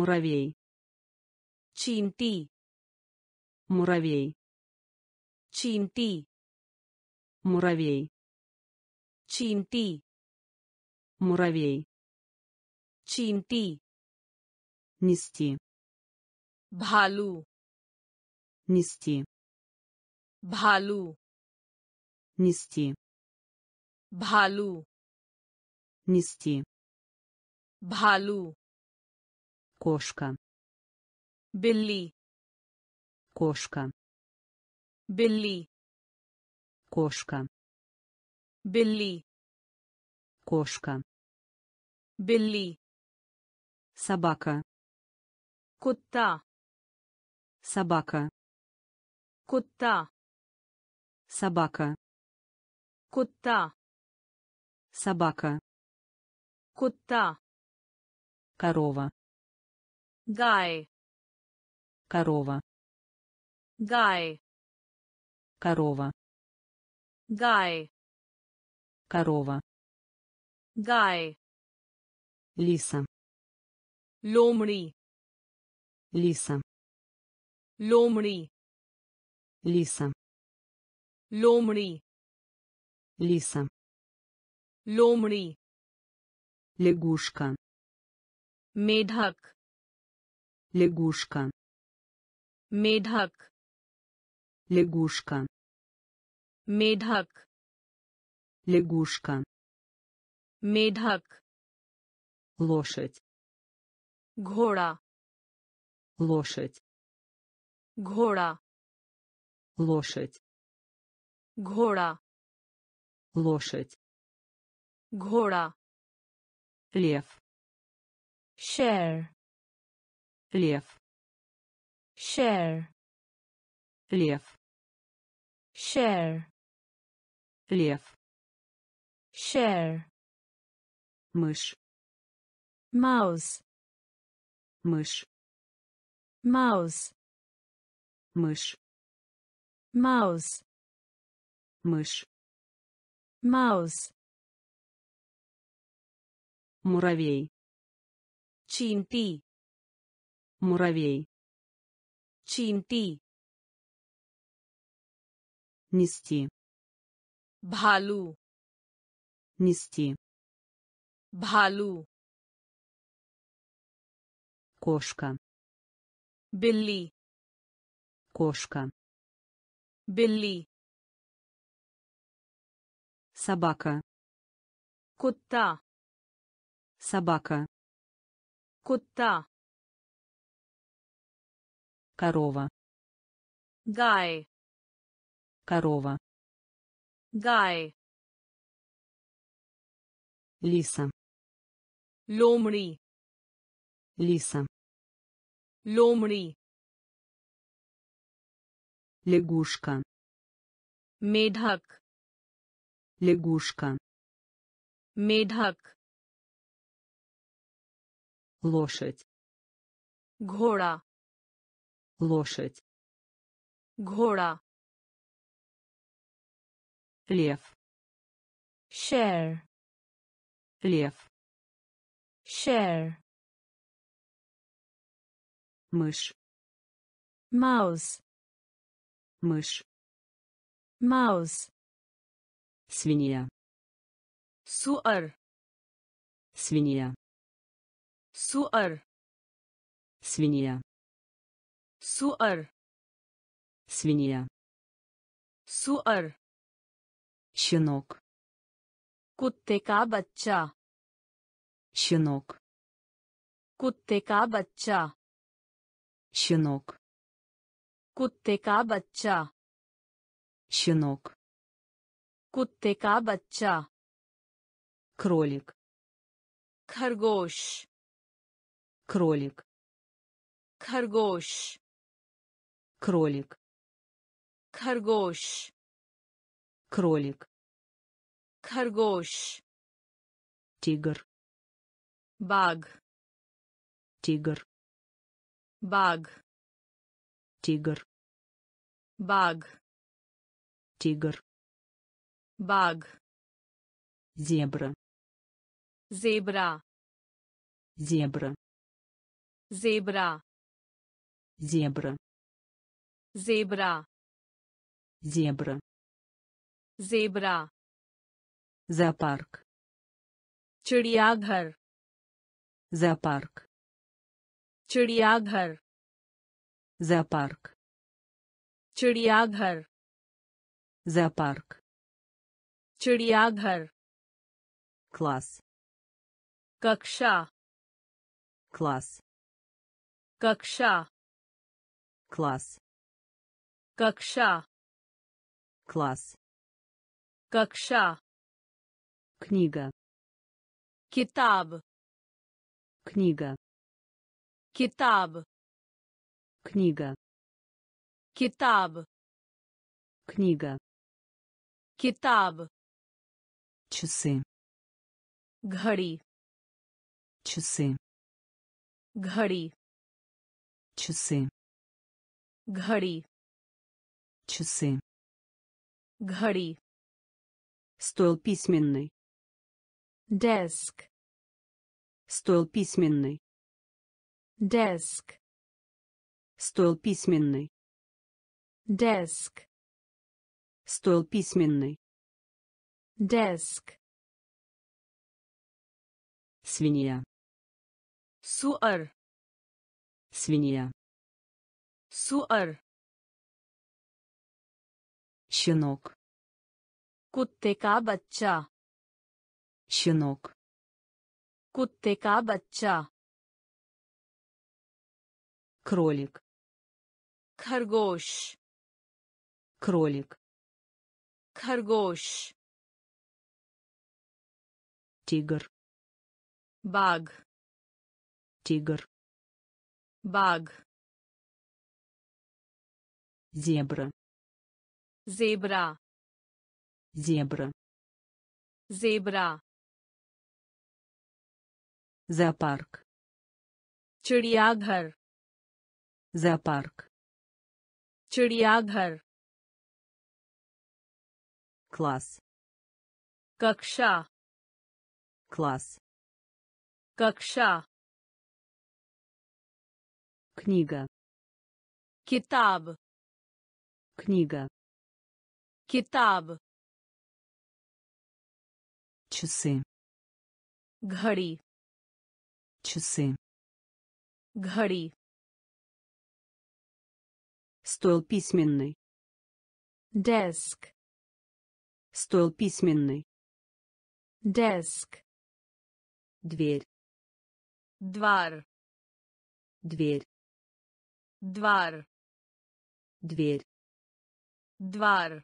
Муравей. Чинти. Муравей. Чинти. Муравей. Чинти. Муравей. Чинти. Нести. Бхалу. Нести. Бхалу. Нести. Бхалу. Нести. Бхалу кошка. Билли кошка. Билли кошка. Билли кошка. Билли собака. Кута. Собака. Кута. Собака. Кута. Собака. Кута. Корова. Гай. Корова. Гай. Корова. Гай. Корова. Гай. Лиса. Ломри. Лиса. Ломри. Лиса. Ломри. Лиса. Ломри. Лягушка. Медхак лягушка मेढक лягушка मेढक лягушка मेढक лошадь घोड़ा лошадь घोड़ा лошадь घोड़ा лошадь घोड़ा лев शेर лев. Share. Лев. Share. Лев. Share. Мышь. Маус мышь. Маус мышь. Маус мышь. Маус муравей. Чинпи Муравей. Чинти. Нести. Бхалу. Нести. Бхалу. Кошка. Билли. Кошка. Билли. Собака. Кутта. Собака. Кутта корова. Гай корова. Гай лиса. Ломри. Лиса. Ломри. Лягушка. Медхак. Лягушка. Медхак. Лошадь. Гора лошадь гора лев шер, лев шер, мышь маус мышь маус свинья суар свинья суар свинья सुअर свинья सुअर щенок कुत्ते का बच्चा щенок कुत्ते का बच्चा щенок कुत्ते का बच्चा щенок कुत्ते का बच्चा кролик खरगोश кролик खरगोश кролик. Каргош. Кролик. Каргош. Тигр. Баг. Тигр. Баг. Тигр. Баг. Тигр. Баг. Зебра. Зебра. Зебра. Зебра. Зебра. zebra зебра zebra зоопарк चिड़ियाघर зоопарк चिड़ियाघर зоопарк चिड़ियाघर зоопарк चिड़ियाघर класс कक्षा класс कक्षा класс Какша. Класс. Какша. Книга. Китаб. Книга. Китаб. Книга. Китаб. Книга. Китаб. Часы. Гхари. Часы. Гхари. Часы. Гхари часы. Гори. Стол письменный. Деск. Стол письменный. Деск. Стол письменный. Деск. Стол письменный. Деск. Свинья. Суар. Свинья. Суар щенок कुत्ते का बच्चा щенок कुत्ते का बच्चा кролик खरगोश кролик खरगोश тигр बाघ тигр बाघ зебра जेबरा зебра जेबरा зоопарк चिड़ियाघर зоопарк चिड़ियाघर класс कक्षा класс कक्षा книга किताब книга किताब часы घड़ी часы घड़ी стол письменный desk стол письменный desk дверь द्वार дверь द्वार дверь द्वार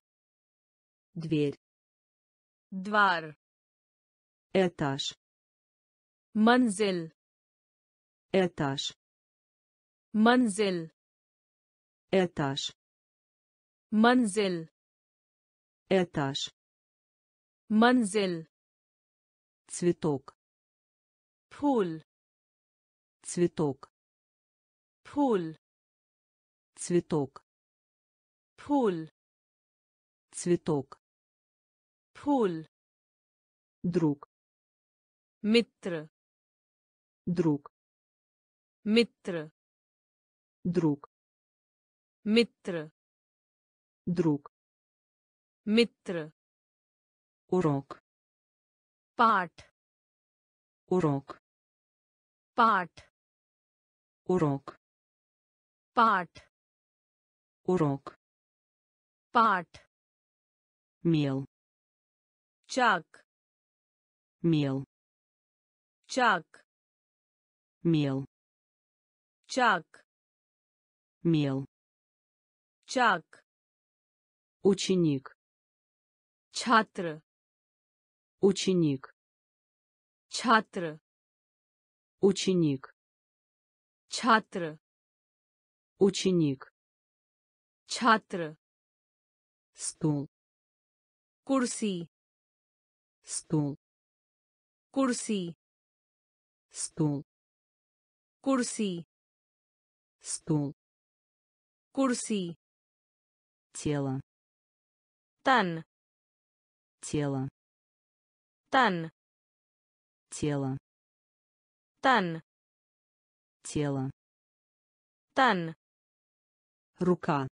Дверь. двор, Этаж. Манзель. Этаж. Манзель. Этаж. Манзель. Этаж. Манзель. Цветок. Пул. Цветок. Пул. Цветок. Пул. Цветок. Пхул. Друг. Митр. Друг. Митр. Друг. Митр. Друг. Митр. Урок. Пат. Урок. Пат. Урок. Пат. Урок. Пат. Мел. Чак. Мел. Чак. Мел. Чак. Мел. Чак. Ученик. Чатра. Ученик. Чатра. Ученик. Чатра. Ученик. Чатра. Стул. Курси стул курси. стул курси. стул курси. тело тан. тело тан. тело тан. тело тан. рука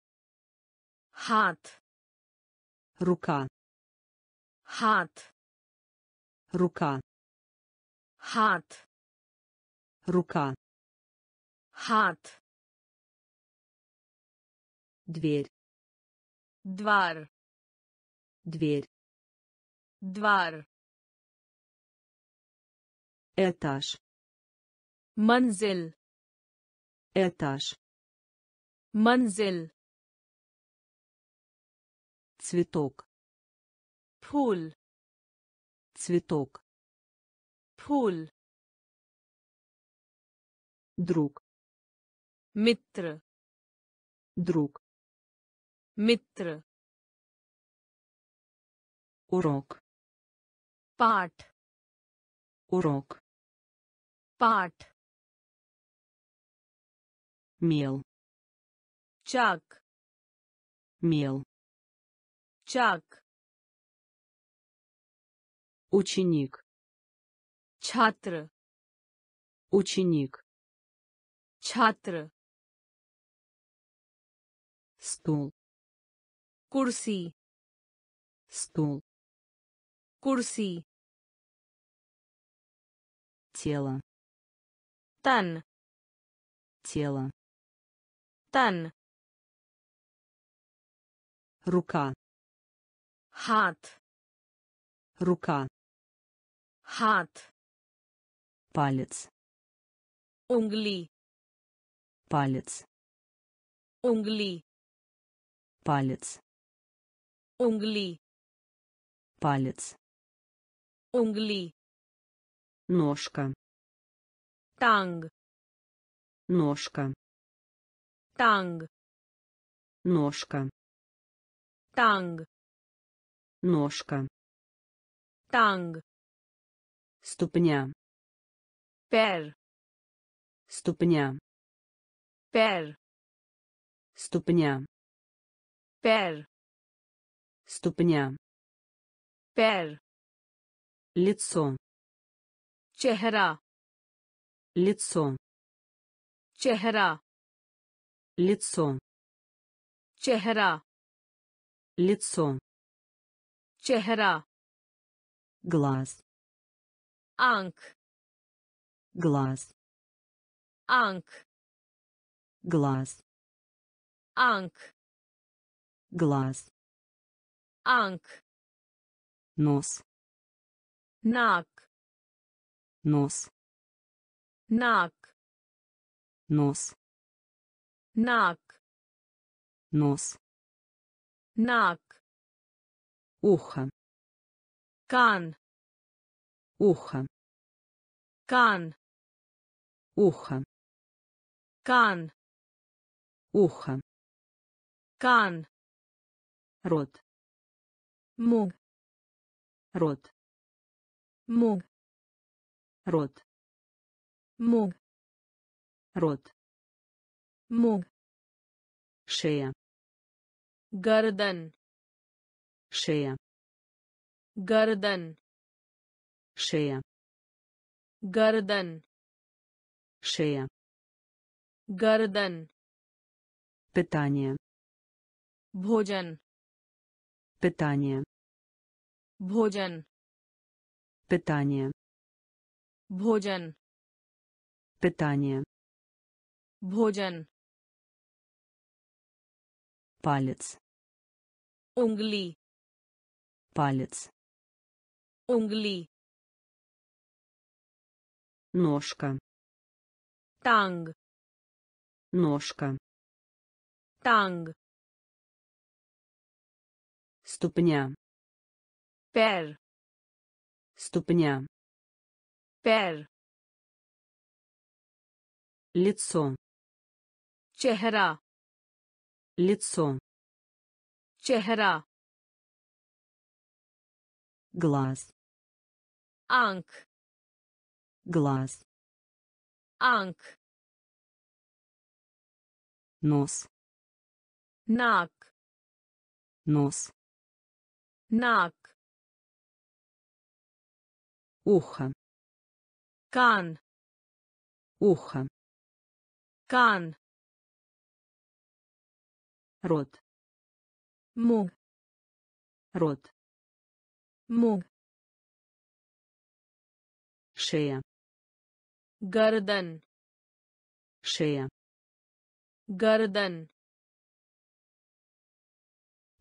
хат. рука хат рука. Хат рука. Хат дверь. Двор. Дверь. Двор. Этаж. منزل этаж. منزل цветок. Пул цветок फूल друг मित्र друг मित्र урок पाठ урок पाठ мел चाक мел चाक ученик. Чатра ученик. Чатра стул. Курси. Стул. Курси. Тело. Тан. Тело. Тан. Рука. Хат. Рука хат Палец. Унгли. Палец. Унгли. Палец. Унгли. Палец. Унгли. Ножка. Танг. Ножка. Танг. Ножка. Танг. Ножка. Танг ступня. Пер ступня. Пер ступня. Пер ступня. Пер лицо. Чехра. Лицо. Чехра. Лицо. Чехра. Лицо. Чехра. Глаз. Анг. Глаз. Анг. Глаз. Анг. Глаз. Анг. Нос. Нак. Нос. Нак. Нос. Нак. Нос. Нак. Ухо. Кан ухо कान ухо कान ухо कान рот मुंह рот मुंह рот मुंह рот मुंह шея गर्दन шея गर्दन шея गर्दन шея गर्दन питание भोजन питание भोजन питание भोजन питание भोजन палец उंगली палец उंगली ножка танг ножка танг ступня пер ступня пер лицо чехра лицо чехра глаз анк глаз. Анг. Нос. Нак нос. Нак ухо. Кан. Ухо. Кан. Рот. Муг рот. Муг шея. गर्दन шея गर्दन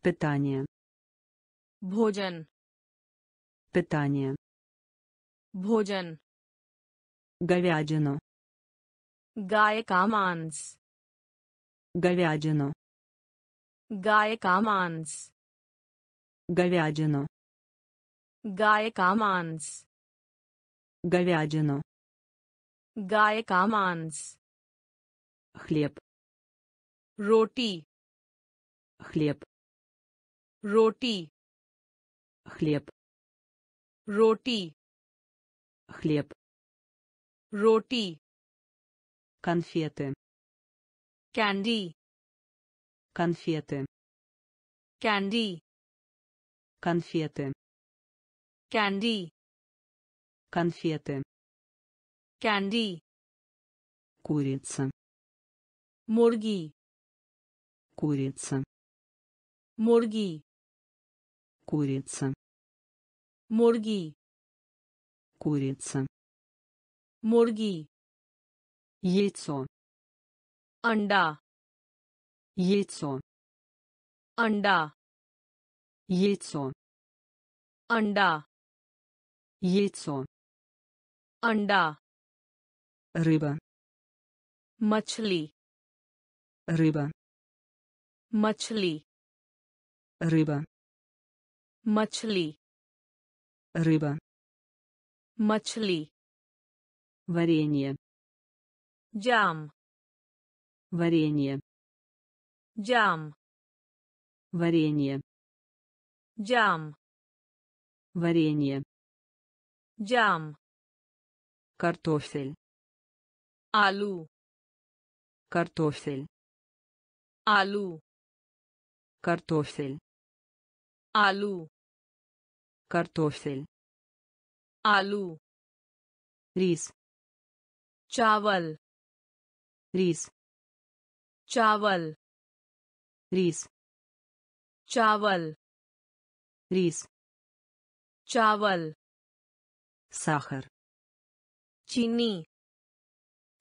питание भोजन питание भोजन говядину गाय का मांस говядину गाय का मांस говядину गाय का मांस говядину Гайка манс. Хлеб. Роти. Хлеб. Роти. Хлеб. Роти. Хлеб. Роти. Конфеты. Кэнди. Конфеты. Кэнди. Конфеты. Кэнди. Конфеты. Candy. Курица. Морги. Курица. Морги. Курица. Морги. Курица. Морги. Яйцо. Анда. Яйцо. Анда. Яйцо. Анда. Яйцо. Анда рыба. Мачли рыба. Мачли рыба. Мачли рыба. Мачли варенье. Джам. Варенье. Джам. Варенье. Джам. Варенье. Джам. Картофель. Алу. Картофель. Алу. Картофель. Алу. Картофель. Алу. Рис. Чавал. Рис. Чавал. Рис. Чавал. Рис. Чавал. Сахар. Чини.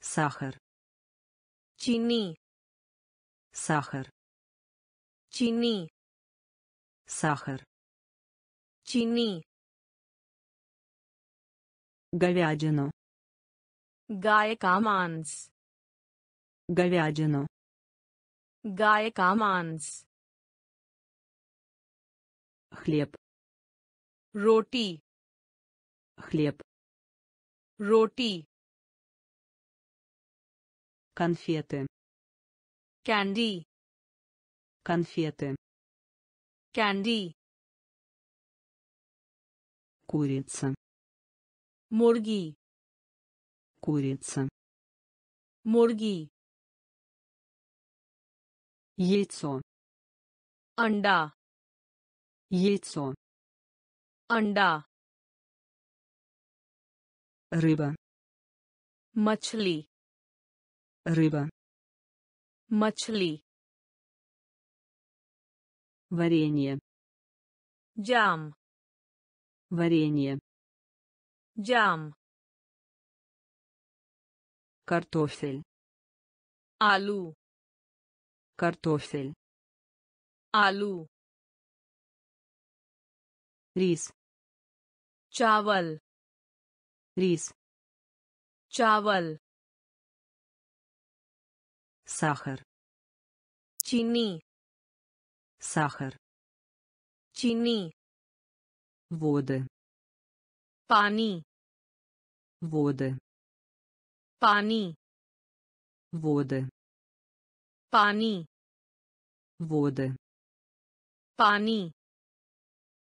сахар. Чини. Сахар. Чини. Сахар. Чини. Говядину. Гайка манс говядину. Гайка манс хлеб. Роти. Хлеб. Роти конфеты कैंडी конфеты कैंडी курица मुर्गी курица मुर्गी яйцо अंडा яйцо अंडा рыба मछली рыба मछली варенье जाम варенье जाम картофель आलू картофель आलू рис चावल рис चावल сахар. Чини. Сахар. Чини. Воды. Пани. Воды. Пани. Воды. Пани. Воды. Пани.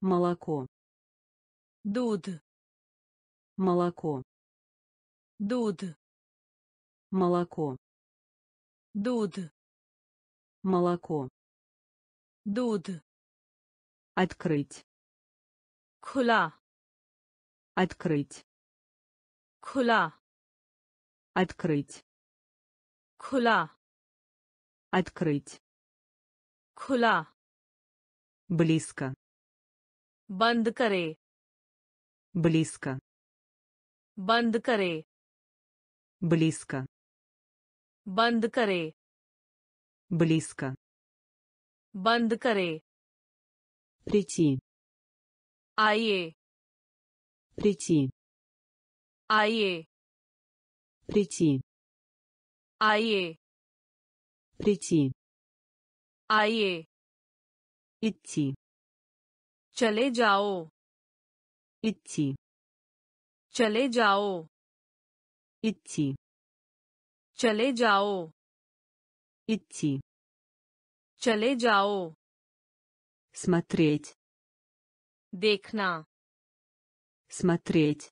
Молоко. Дуд. Молоко. Дуд. Молоко. दूध молоко दूध открыть खुला открыть खुला открыть खुला Открыть. खुला Близко. बंद करे Близко. बंद करे Близко. बंद करे Близко. बंद करे Прийти. आइए Прийти. आइए Прийти. आइए Прийти. आइए Идти. चले जाओ Идти. चले जाओ Идти. चले जाओ Идти. चले जाओ Смотреть. देखना Смотреть.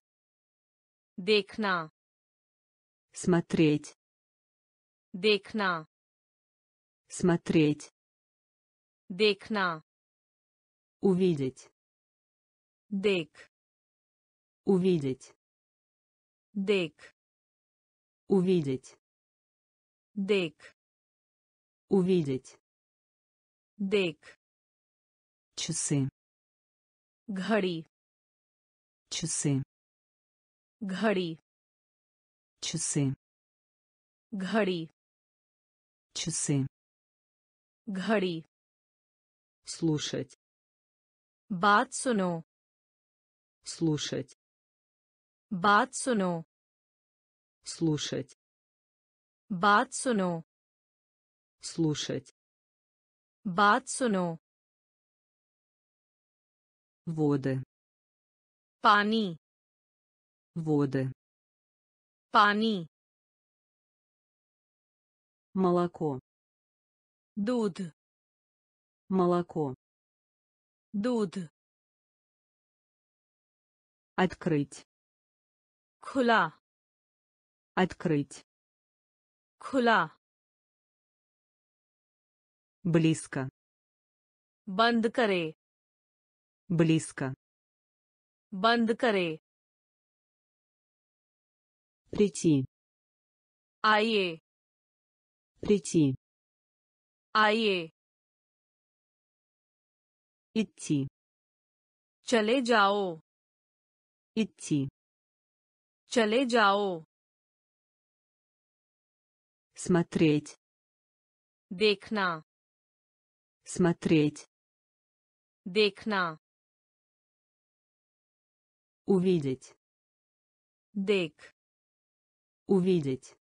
देखना Смотреть. देखना Смотреть. देखना Увидеть. देख Увидеть. देख Увидеть. Дек. Увидеть. Дек. Часы. Гхари. Часы. Гхари. Часы. Гхари. Часы. Гхари. Слушать. Бат суно. Слушать. Бат суно. Слушать. बात सुनो Слушать. बात सुनो Воды. पानी Воды. पानी Молоко. दूध Молоко. दूध Открыть. खुला Открыть. खुला Близко. बंद करे Близко. बंद करे Прийти. आइए Прийти. आइए Идти. चले जाओ Идти. चले जाओ Смотреть. देखना Смотреть. देखना Увидеть. देख Увидеть.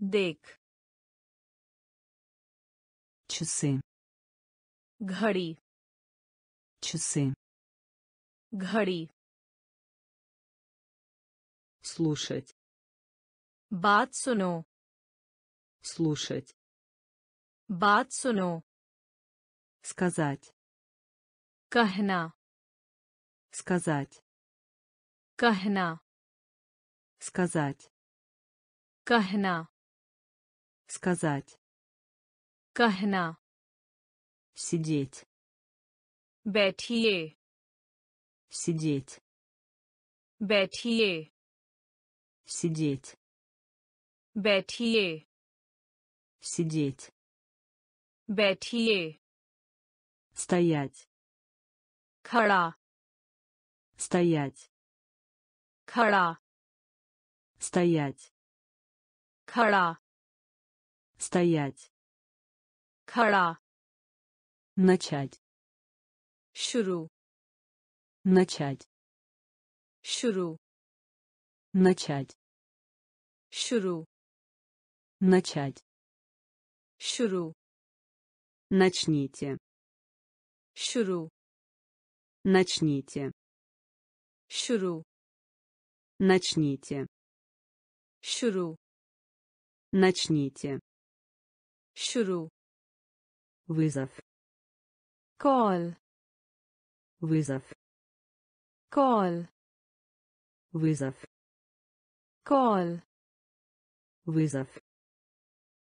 देख Часы. घड़ी Часы. घड़ी Слушать. बात सुनो Слушать. बात सुनो Сказать. कहना Сказать. कहना Сказать. कहना Сказать. कहना Сидеть. बैठिए Сидеть. बैठिए Сидеть. बैठिए Сидеть. बैठिए Стоять. खड़ा Стоять. खड़ा Стоять. खड़ा Стоять. खड़ा Начать. शुरू Начать. शुरू Начать. शुरू Начать. Шуру. Начните. Шуру. Начните. Шуру. Начните. Шуру. Начните. Шуру. Вызов. Кол. Вызов. Кол. Вызов. Кол. Вызов.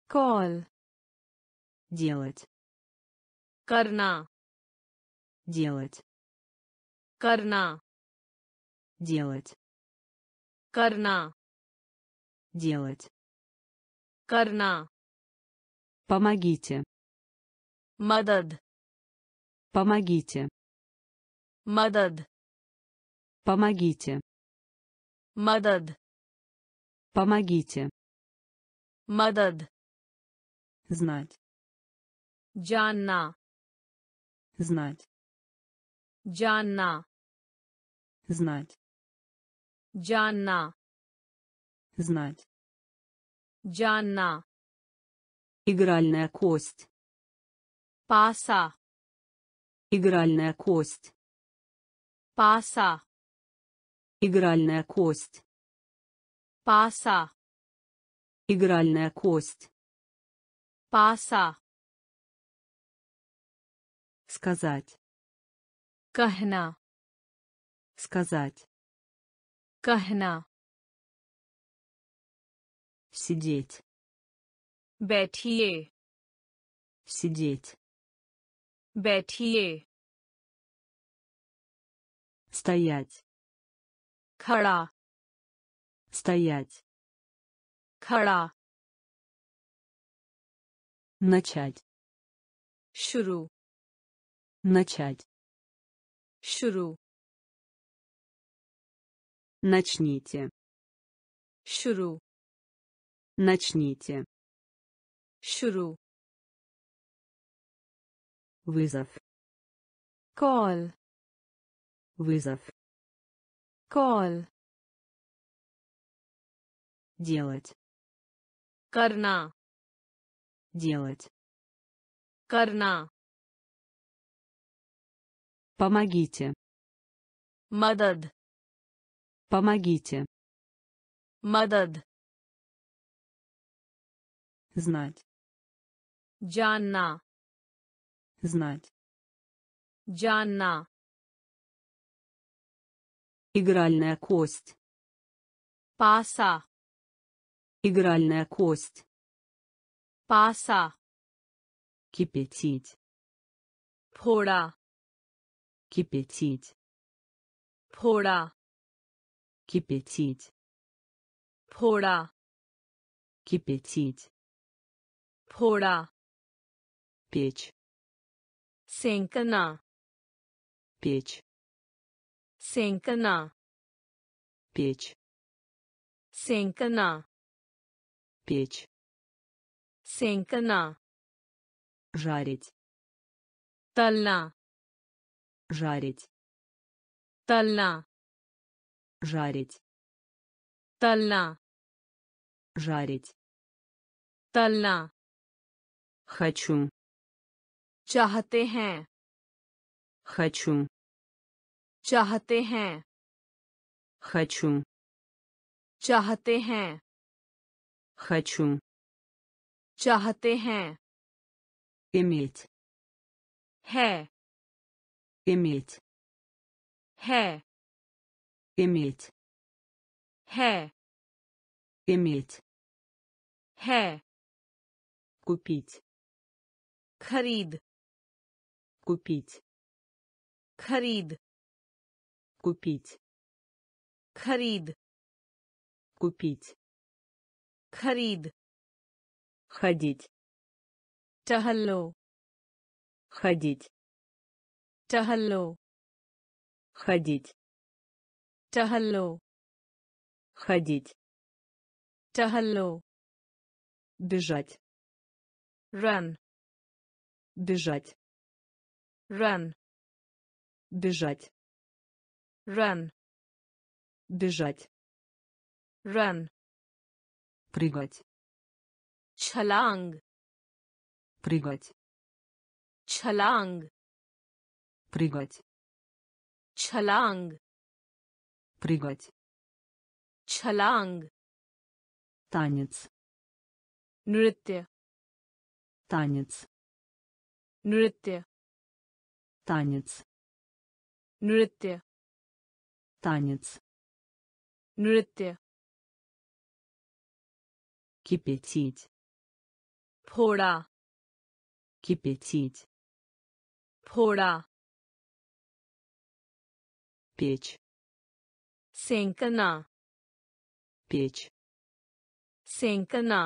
Кол Делать. करना Делать. करना Делать. करना Делать. करना Помогите. मदद Помогите. मदद Помогите. मदद Помогите. मदद Знать. जानना Знать. जानना Знать. जानना Знать. जानना Игральная кость. पासा Игральная кость. पासा Игральная кость. पासा Игральная кость. पासा Сказать. कहना Сказать. कहना Сидеть. बैठिए Сидеть. बैठिए Стоять. खड़ा Стоять. खड़ा Начать. शुरू Начать. शुरू Начните. शुरू Начните. शुरू Вызов. कॉल Вызов. कॉल Делать. करना Делать. करना Помогите. Мадад. Помогите. Мадад. Знать. Джанна. Знать. Джанна. Игральная кость. Паса. Игральная кость. Паса. Кипятить. Пора. Кипятить. फोड़ा Кипятить. फोड़ा Кипятить. फोड़ा Печь. सेंकना Печь. सेंकना Печь. सेंकना Печь. सेंकना Жарить. तलना Жарить. तलना Жарить. तलना Жарить. तलना Хочу. चाहते हैं Хочу. चाहते हैं Хочу. चाहते हैं Хочу. चाहते हैं Иметь. है иметь хэ иметь хэ иметь хэ купить Харид. Купить. Харид. Купить. Харид. Купить. Харид. Ходить. Тахалло. Ходить. Тахалло. Ходить. Тахалло. Ходить. Тахалло. Бежать. Ран. Бежать. Ран. Бежать. Ран. Бежать. Ран. Прыгать. Чаланг. Прыгать. Чаланг Прыгать. छलांग Прыгать. छलांग Танец. नृत्य Танец. नृत्य Танец. नृत्य Танец. नृत्य Кипятить. फोड़ा Кипятить. फोड़ा Печь. सेंकना Печь. सेंकना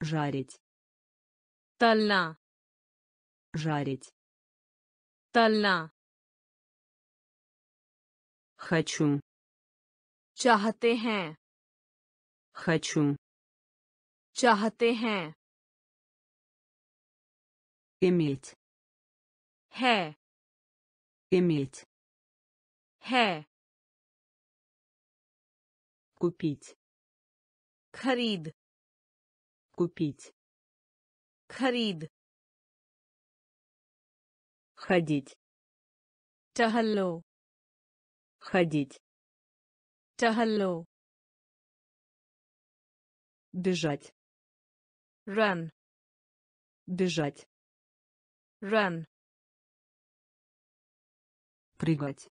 жарить तलना жарить तलना хочу चाहते हैं хочу चाहते हैं иметь है Иметь. Хэ. Купить. Харид. Купить. Харид. Ходить. Тахалло. Ходить. Тахалло. Бежать. Ран. Бежать. Ран прыгать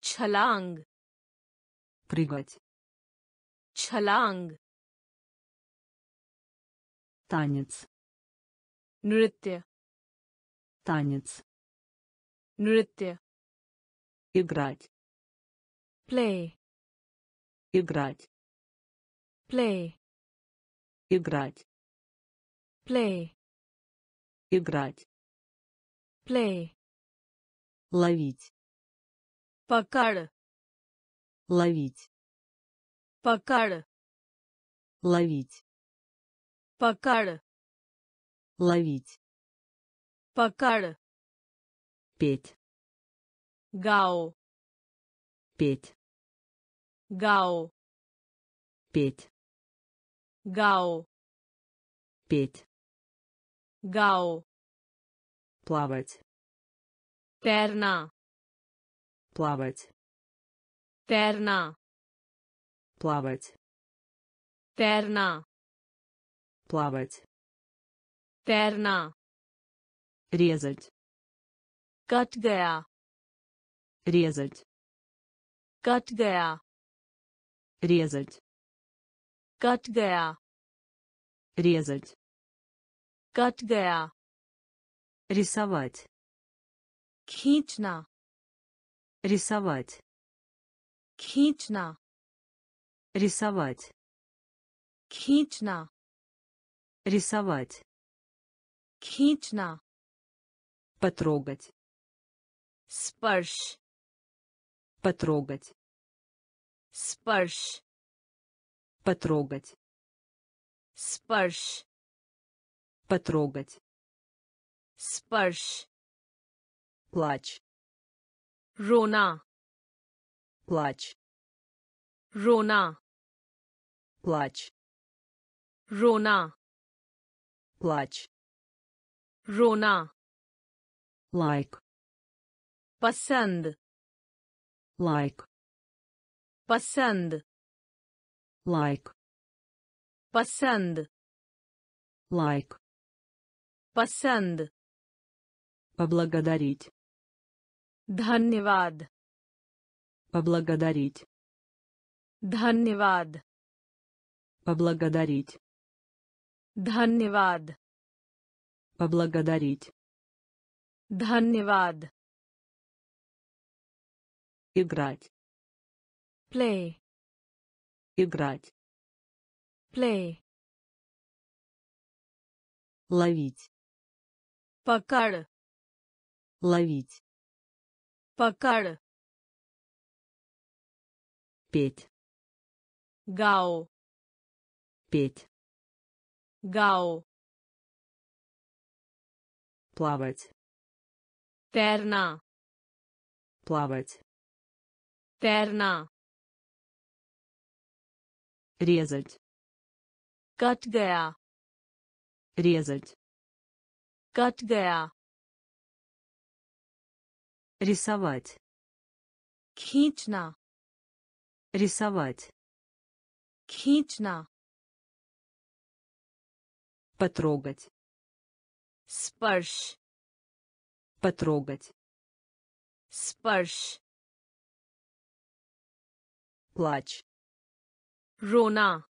छलांग прыгать छलांग танец नृत्य танец नृत्य играть play играть play играть play играть play ловить. Покара. ловить. Покара. ловить. Покара. ловить. Покара. петь. Гау. Петь. Гау. Петь. Гау. Петь. Гау. Плавать терна Плавать. терна Плавать. терна Плавать. терна Резать. Кат гая. Резать. Кат гая. Резать. Кат гая. Резать. Кат гая. Рисовать. Khechna. Рисовать. Khechna. Рисовать. Khechna. Рисовать. Khechna. Потрогать. Спарш. Потрогать. Спарш. Потрогать. Спарш. Потрогать. Спарш плач रोना плач रोना плач रोना плач रोना лайк पसंद лайк पसंद лайк पसंद лайк पसंद поблагодарить धन्यवाद поблагодарить धन्यवाद поблагодарить धन्यवाद поблагодарить धन्यवाद играть play играть play ловить पकड़ ловить пакар. Петь. Гао. Петь. Гао. Плавать. Терна. Плавать. Терна. Резать. Кат гая. Резать. Кат гая рисовать. Кхична. рисовать. Кхична. потрогать. Спарш. Потрогать. Спарш. Плач. Рона.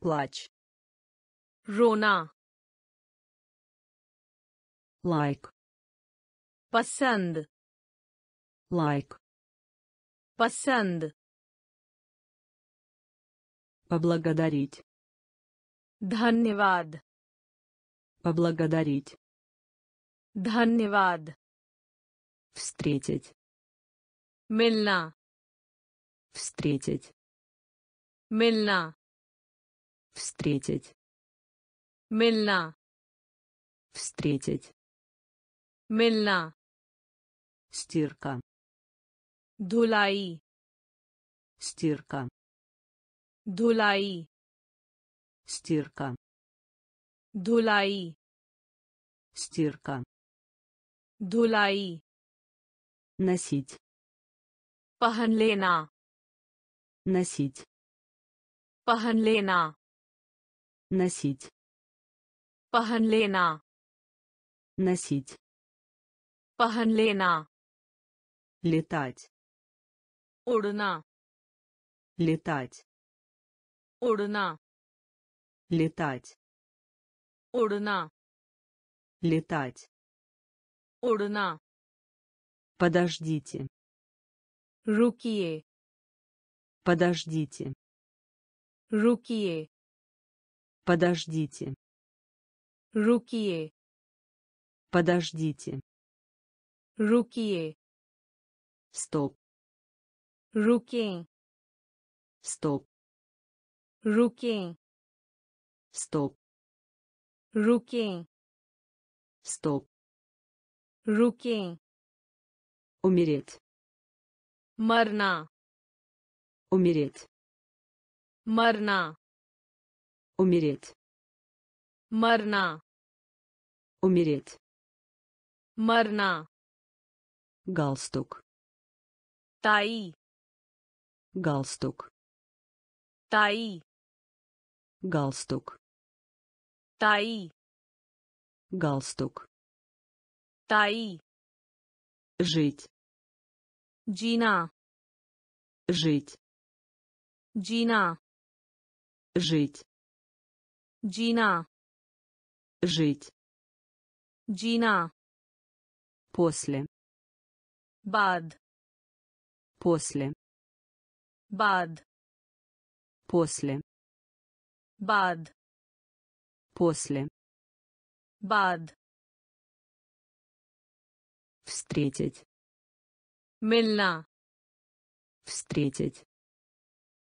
плач. Рона. лайк. Пасанд. Лайк. Пасанд. Поблагодарить. Дханнивад. Поблагодарить. Дханнивад. Встретить. Милна. Встретить. Милна. Встретить. Милна. Встретить. Милна Стирка. धुलाई Стирка. धुलाई Стирка. धुलाई Стирка. धुलाई Носить. पहन लेना Носить. पहन लेना Носить. पहन लेना Носить. पहन लेना летать Урна. Летать. Урна. Летать. Урна. Летать. Урна. Подождите. Рукие. Подождите. Рукие. Подождите. Рукие. Подождите. Рукие. Стоп. Руки. Стоп. Руки. Стоп. Руки. Стоп. Руки. Умереть. Марна. Умереть. Марна. Умереть. Марна. Умереть. Марна. Галстук. Таи. Галстук. Таи. Галстук. Таи. Галстук. Таи. Жить. Джина. Жить. Джина. Жить. Джина. Жить. Джина. После. Бад После. बाद После. बाद После. बाद Встретить. मिलना Встретить.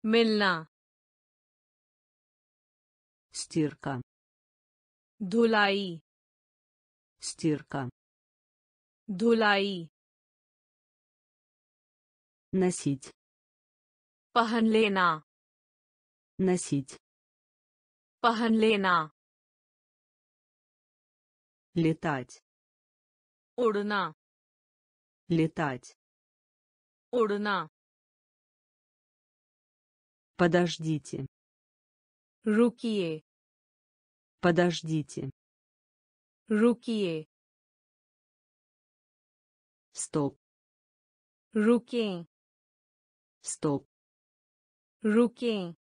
मिलना Стирка. धुलाई Стирка. धुलाई Носить. पहन लेना Носить. पहन लेना Летать. उड़ना Летать. उड़ना Подождите. रुकिए Подождите. रुकिए Стоп. रुकें стоп. Руки.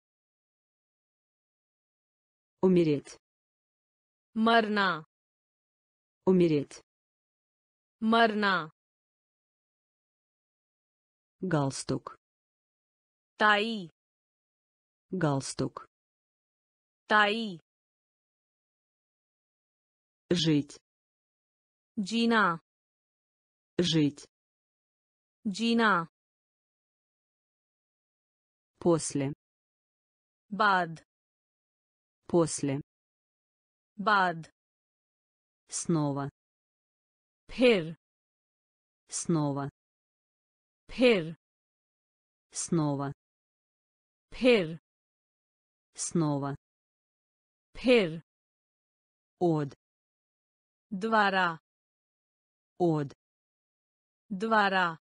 Умереть. Марна. Умереть. Марна. Галстук. Таи. Галстук. Таи. Жить. Джина. Жить. Джина после. Бад после. Бад снова. Пер снова. Пер снова. Пер снова. Пер от двора. От двора.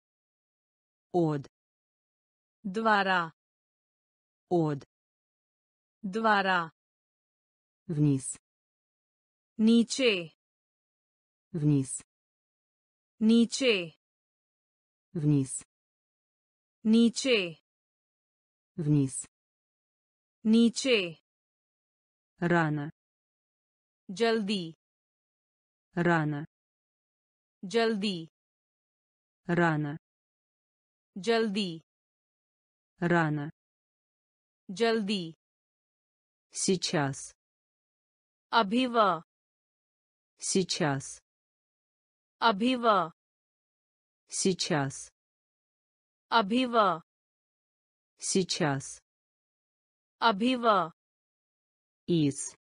От двора. От. Двора. Вниз. Ниче. Вниз. Ниче. Вниз. Ниче. Вниз. Ниче. Рано. Джалди. Рано. Джалди. Рано. Джалди. Рано. जल्दी Сейчас. अभी वह Сейчас. अभी वह Сейчас. अभी वह Сейчас. अभी वह Из.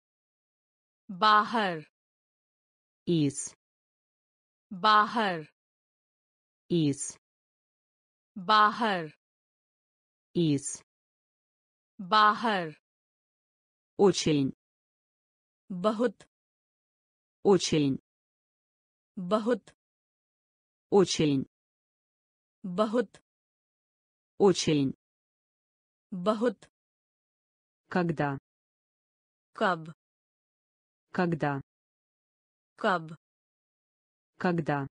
बाहर Из. बाहर Из. बाहर Из. बाहर Очень. बहुत Очень. बहुत Очень. बहुत Очень. बहुत Когда. कब Когда. कब Когда.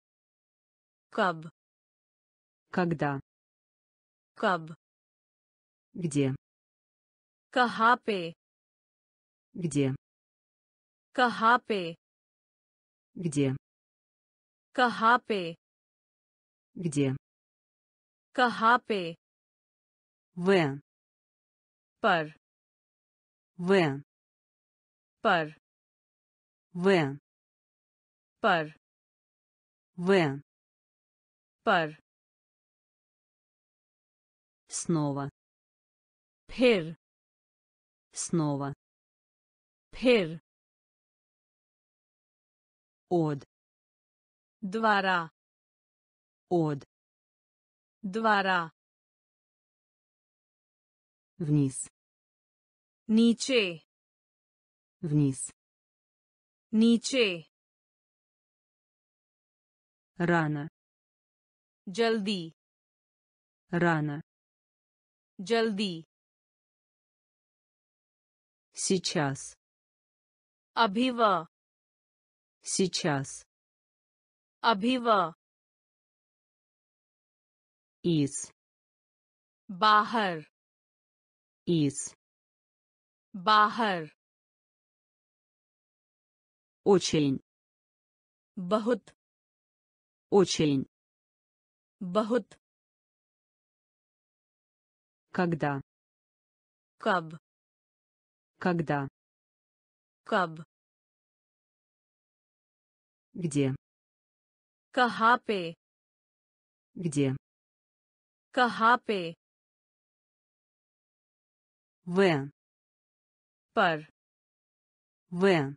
कब Когда. कब Где. कहाँ पे Где. कहाँ पे Где. कहाँ पे Где. कहाँ पे В. पर В. पर В. पर В. पर Снова. फिर Снова. फिर От. द्वारा От. द्वारा Вниз. नीचे Вниз. नीचे Рано. जल्दी Рано. जल्दी Сейчас. абива, Сейчас. абива, Из. Бахар. Из. Бахар. Очень. Бахут. Очень. Бахут. Когда? Каб. Когда. Каб. Где. Кахапе. Где. Кахапе. В. Пар. В.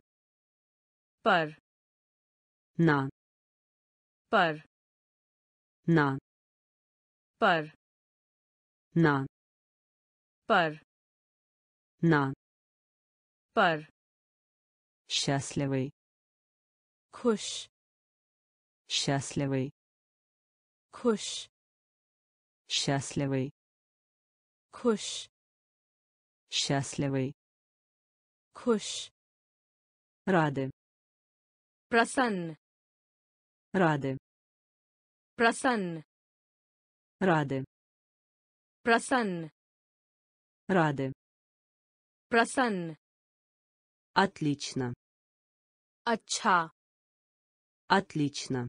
Пар. На. Пар. На. Пар. На. Пар. На пар счастливый. Куш счастливый. Куш счастливый. Куш счастливый. Куш рады. Просанн рады. Просанн рады. Просанн рады. Просанн Отлично. Ача. Отлично.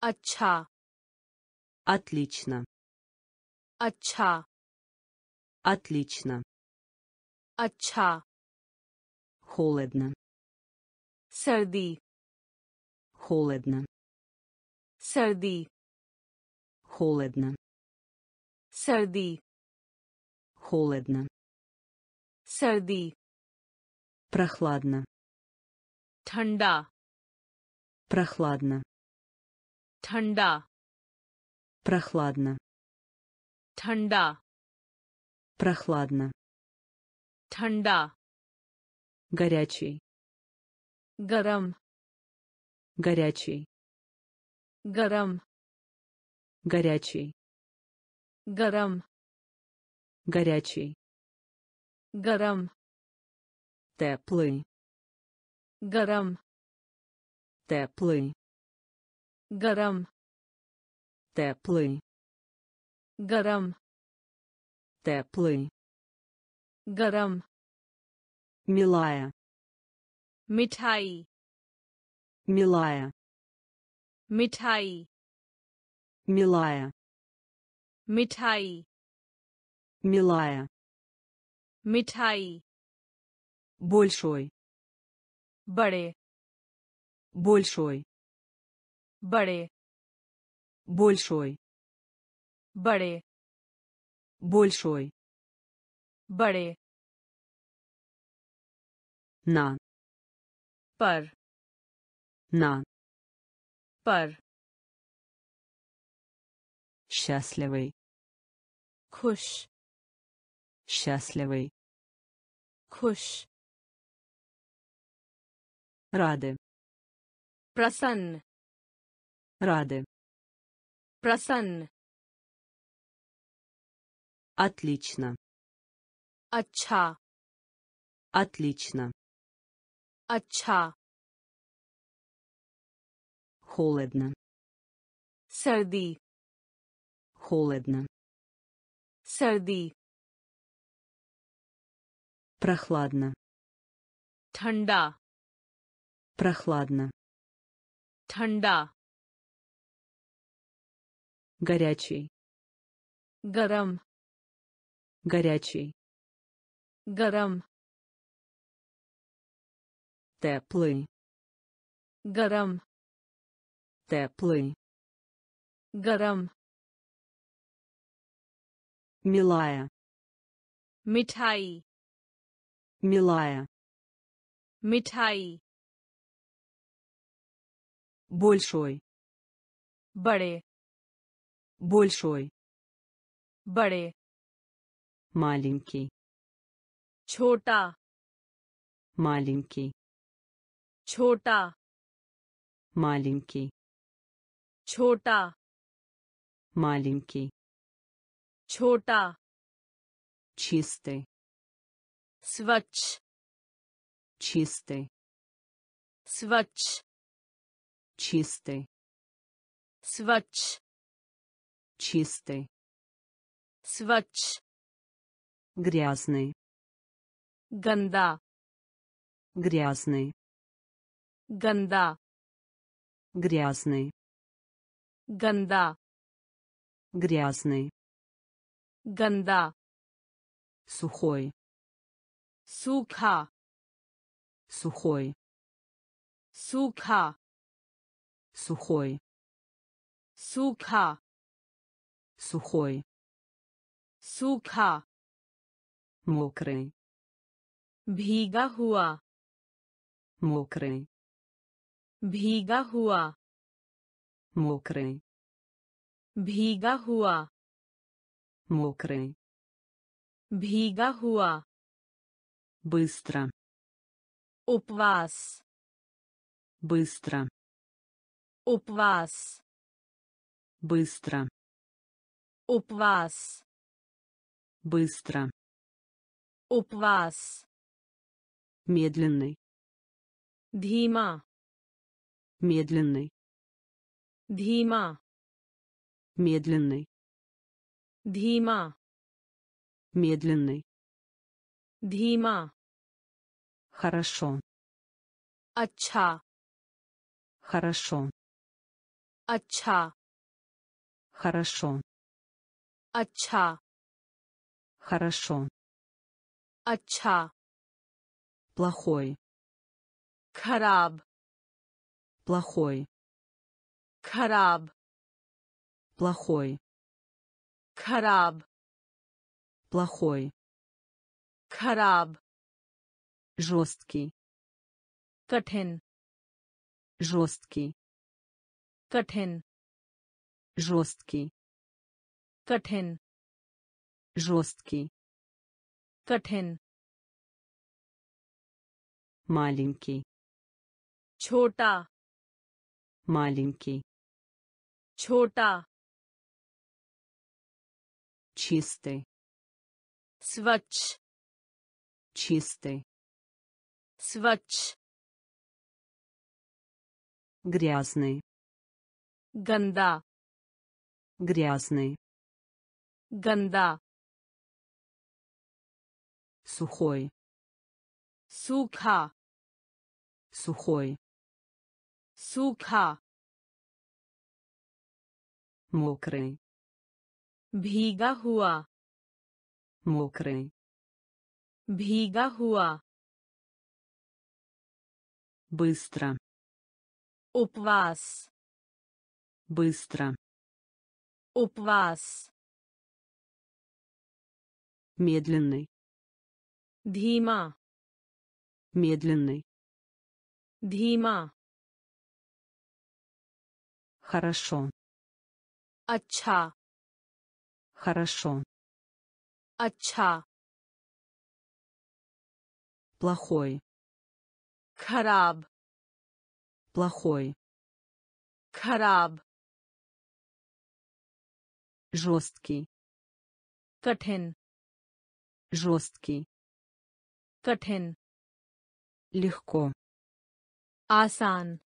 Ача. Отлично. Ача. Отлично. Ача. Холодно. Сарди. Холодно. Сарди. Холодно. Сарди. Холодно. Сарди. Прохладно. Танда. Прохладно. Танда. Прохладно. Танда. Прохладно. Танда. Горячий. Гарам. Горячий. Гарам. Горячий. Гарам. Горячий. Гарам. Теплый. Гарам. Теплый. Гарам. Теплый. Гарам. Теплый. Гарам. Милая. Митай. Милая. Митай. Милая. Митай. Милая. Митай Большой. बड़े большой बड़े большой बड़े большой बड़े на पर на पर счастливый खुश счастливый खुश рады प्रसन्न рады प्रसन्न отлично अच्छा отлично अच्छा холодно सर्दी холодно सर्दी прохладно ठंडा Прохладно. Танда. Горячий. Гарам. Горячий. Гарам. Теплый. Гарам. Теплый. Гарам. Милая. Митай. Милая. Митай большой बड़े большой बड़े маленький छोटा маленький छोटा маленький छोटा маленький छोटा чистый स्वच्छ чистый स्वच्छ чистый свач. чистый свач. грязный ганда. грязный ганда. грязный ганда. грязный ганда. сухой сука сухой сука сухой सूखा сухой सूखा мокрый भीगा हुआ мокрый भीगा हुआ мокрый भीगा हुआ мокрый भीगा हुआ быстро उपवास быстро उपवास быстро उपवास быстро उपवास медленный धीमा медленный धीमा медленный धीमा медленный धीमा хорошо अच्छा хорошо अच्छा хорошо अच्छा хорошо अच्छा плохой खराब плохой खराब плохой खराब плохой खराब жесткий कठिन жесткий कठिन жесткий कठिन жесткий कठिन маленький छोटा маленький छोटा чистый स्वच्छ чистый स्वच्छ грязный गंदा грязный गंदा сухой सूखा сухой सूखा мокрый भीगा हुआ мокрый भीगा हुआ Быстро. उपवास Быстро. Упвас. Медленный. Дима. Медленный. Дима. Хорошо. Ача. Хорошо. Ача. Плохой. Хараб. Плохой. Хараб Жесткий. कठिन Жесткий. कठिन Легко. आसान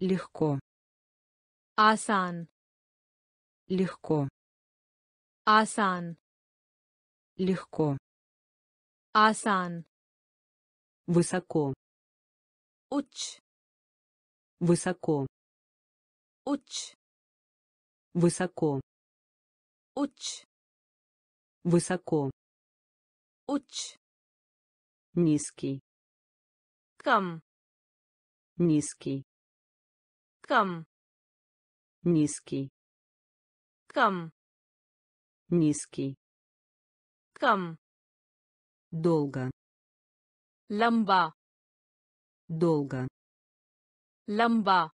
Легко. आसान Легко. आसान Легко. आसान Высоко. उच्च Высоко. उच्च Высоко. Уч. Высоко. Уч. Низкий. Кам. Низкий. Кам. Низкий. Кам. Низкий. Кам. Долго. Ламба. Долго. Ламба.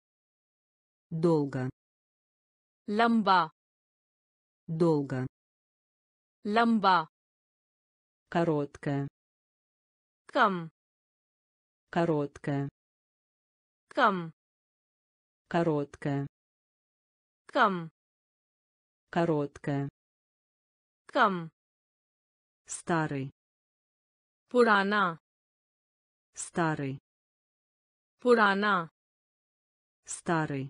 Долго. Ламба долго. Ламба короткая кам короткая кам короткая кам короткая кам старый. Пурана. Старый. Пурана. Старый.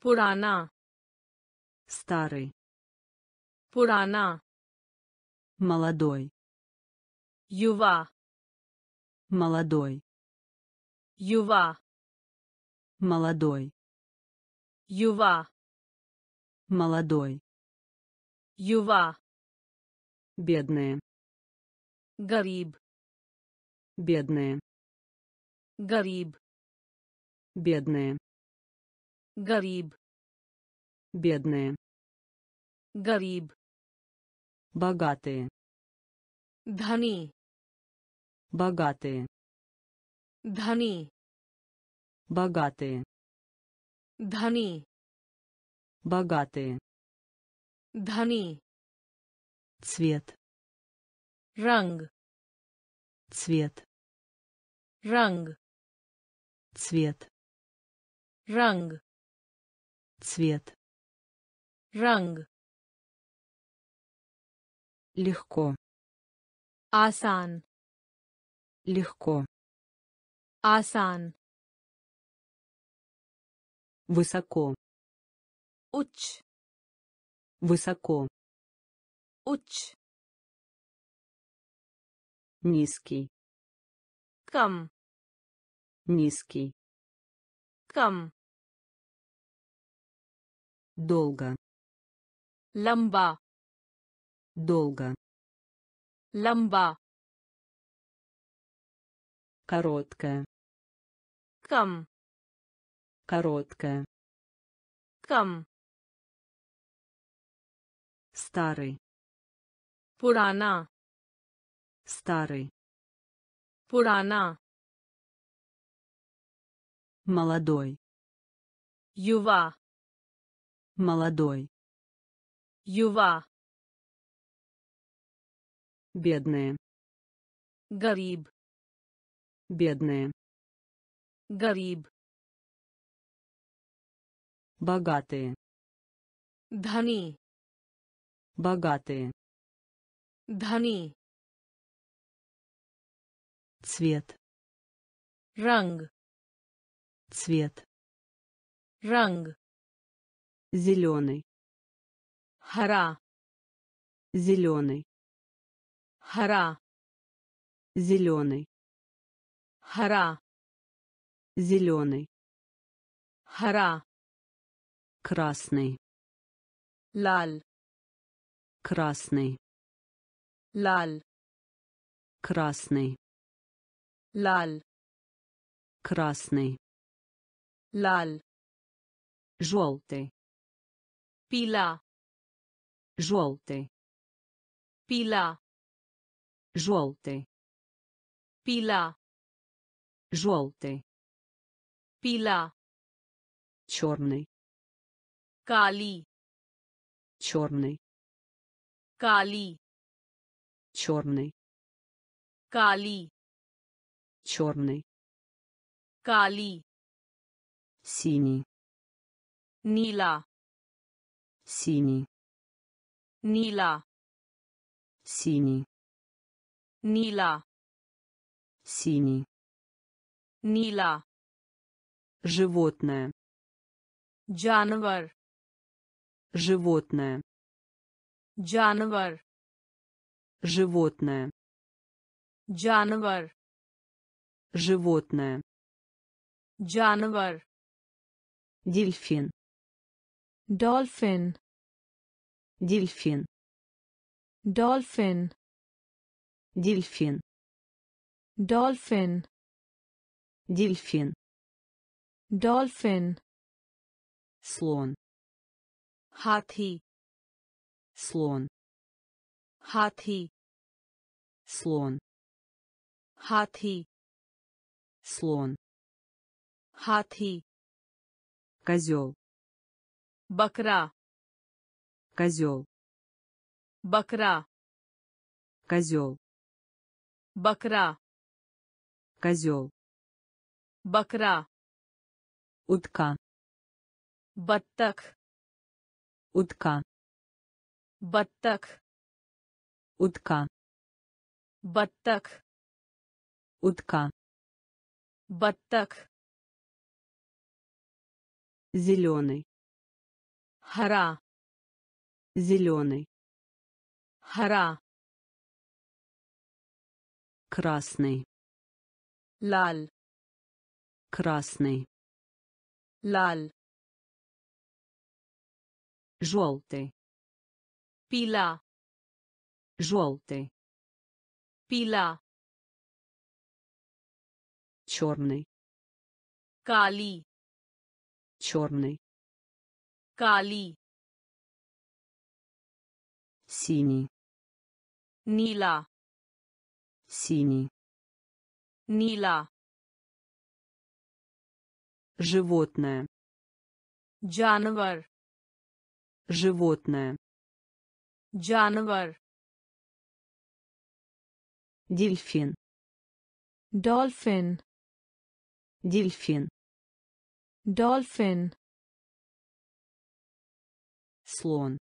Пурана. Старый. Пурана. Молодой. Юва. Молодой. Юва. Молодой. Юва. Молодой. Юва. Бедные. Гариб. Бедные. Гариб. Бедные. Гариб. Бедные. Гариб Богатые. धनी Богатые. धनी Богатые. धनी Богатые. धनी Цвет. रंग Цвет. रंग Цвет. रंग Цвет. रंग Легко. आसान Легко. आसान Высоко. उच्च Высоко. उच्च Низкий. कम Низкий. कम Долго. लंबा долго. Ламба короткая. Кам короткая. Кам старый. Пурана. Старый. Пурана. Молодой. Юва. Молодой. Юва Бедные. गरीब Бедные. गरीब Богатые. धनी Богатые. धनी Цвет. रंग Цвет. रंग Зеленый. हरा Зеленый. Хара. Зеленый. Хара. Зеленый. Хара. Красный. Лал. Красный. Лал. Красный. Лал. Красный. Лал. Желтый. Пила. Желтый. Пила желтый. Пила. Желтый. Пила. Черный. Кали. Черный. Кали. Черный. Кали. Черный. Кали. Синий. Нила. Синий. Нила. Синий. Нила. Синий. Нила. Животное. Джанвар. Животное. Джанвар. Животное. Джанвар. Животное. Джанвар. Дельфин. Dolphin. Дельфин. Dolphin дельфин. Dolphin. Дельфин. Dolphin. Слон. Хати. слон. Хати. слон. Хати. слон. Хати. козел. Бакра. Козел. Бакра. Козел. Бакра. Козел. Бакра. Утка. Баттак. Утка. Баттак. Утка. Баттак. Утка. Баттак. Зеленый. Хара. Зеленый. Хара красный. Лал, красный. Лал, желтый. Пила. Желтый. Пила. Черный. Кали. Черный. Кали. Синий. Нила. Синий. Нила. Животное. Джанвар. Животное. Джанвар. Дельфин. Dolphin. Дельфин. Dolphin. Слон.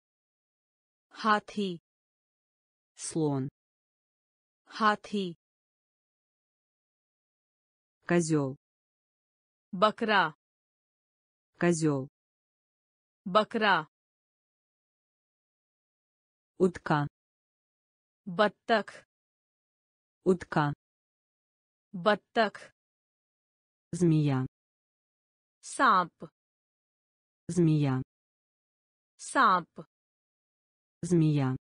хати, Слон. हाथी козел बकरा козел बकरा утка बत्तख утка बत्तख змея सांप змея सांप змея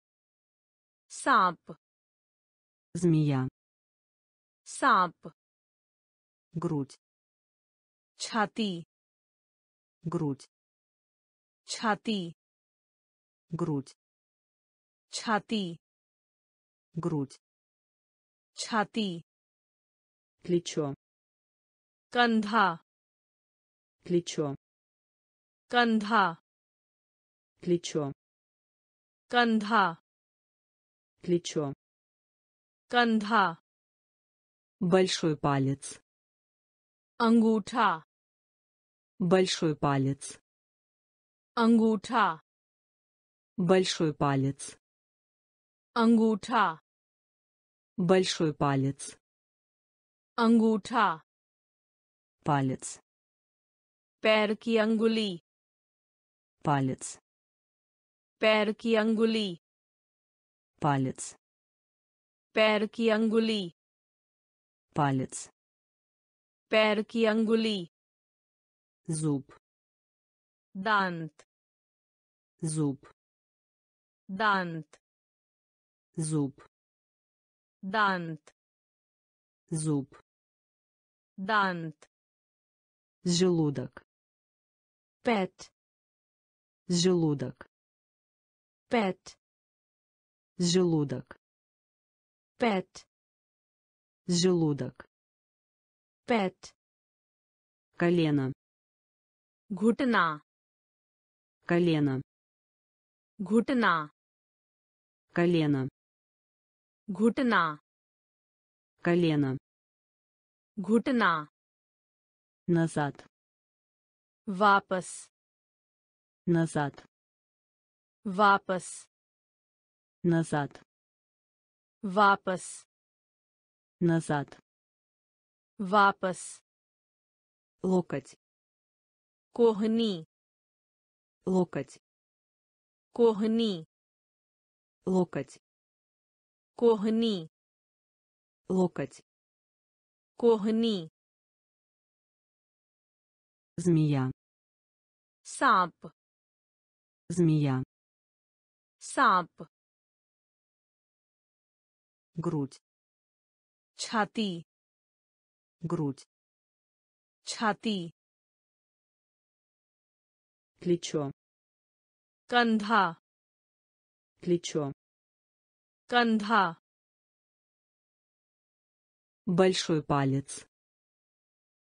सांप змея सांप грудь छाती грудь छाती грудь छाती грудь छाती плечо कंधा плечо कंधा плечо कंधा плечо कंधा большой палец अंगूठा большой палец अंगूठा большой палец अंगूठा большой палец अंगूठा палец पैर की अंगुली палец पैर की अंगुली палец पैर की अंगुली палец पैर की अंगुली зуб दांत зуб दांत зуб दांत зуб दांत желудок pet желудок pet желудок Пэт. Желудок. пет Колено. Гутна. Колено. Гутна. Колено. Гутна. Колено. Гутна. Назад. Вапас. Назад. Вапас. Назад. वापस назад वापस локоть कोहनी локоть कोहनी локоть कोहनी локоть कोहनी змея सांप змея सांप грудь छाती грудь छाती плечо कंधा плечо कंधा большой палец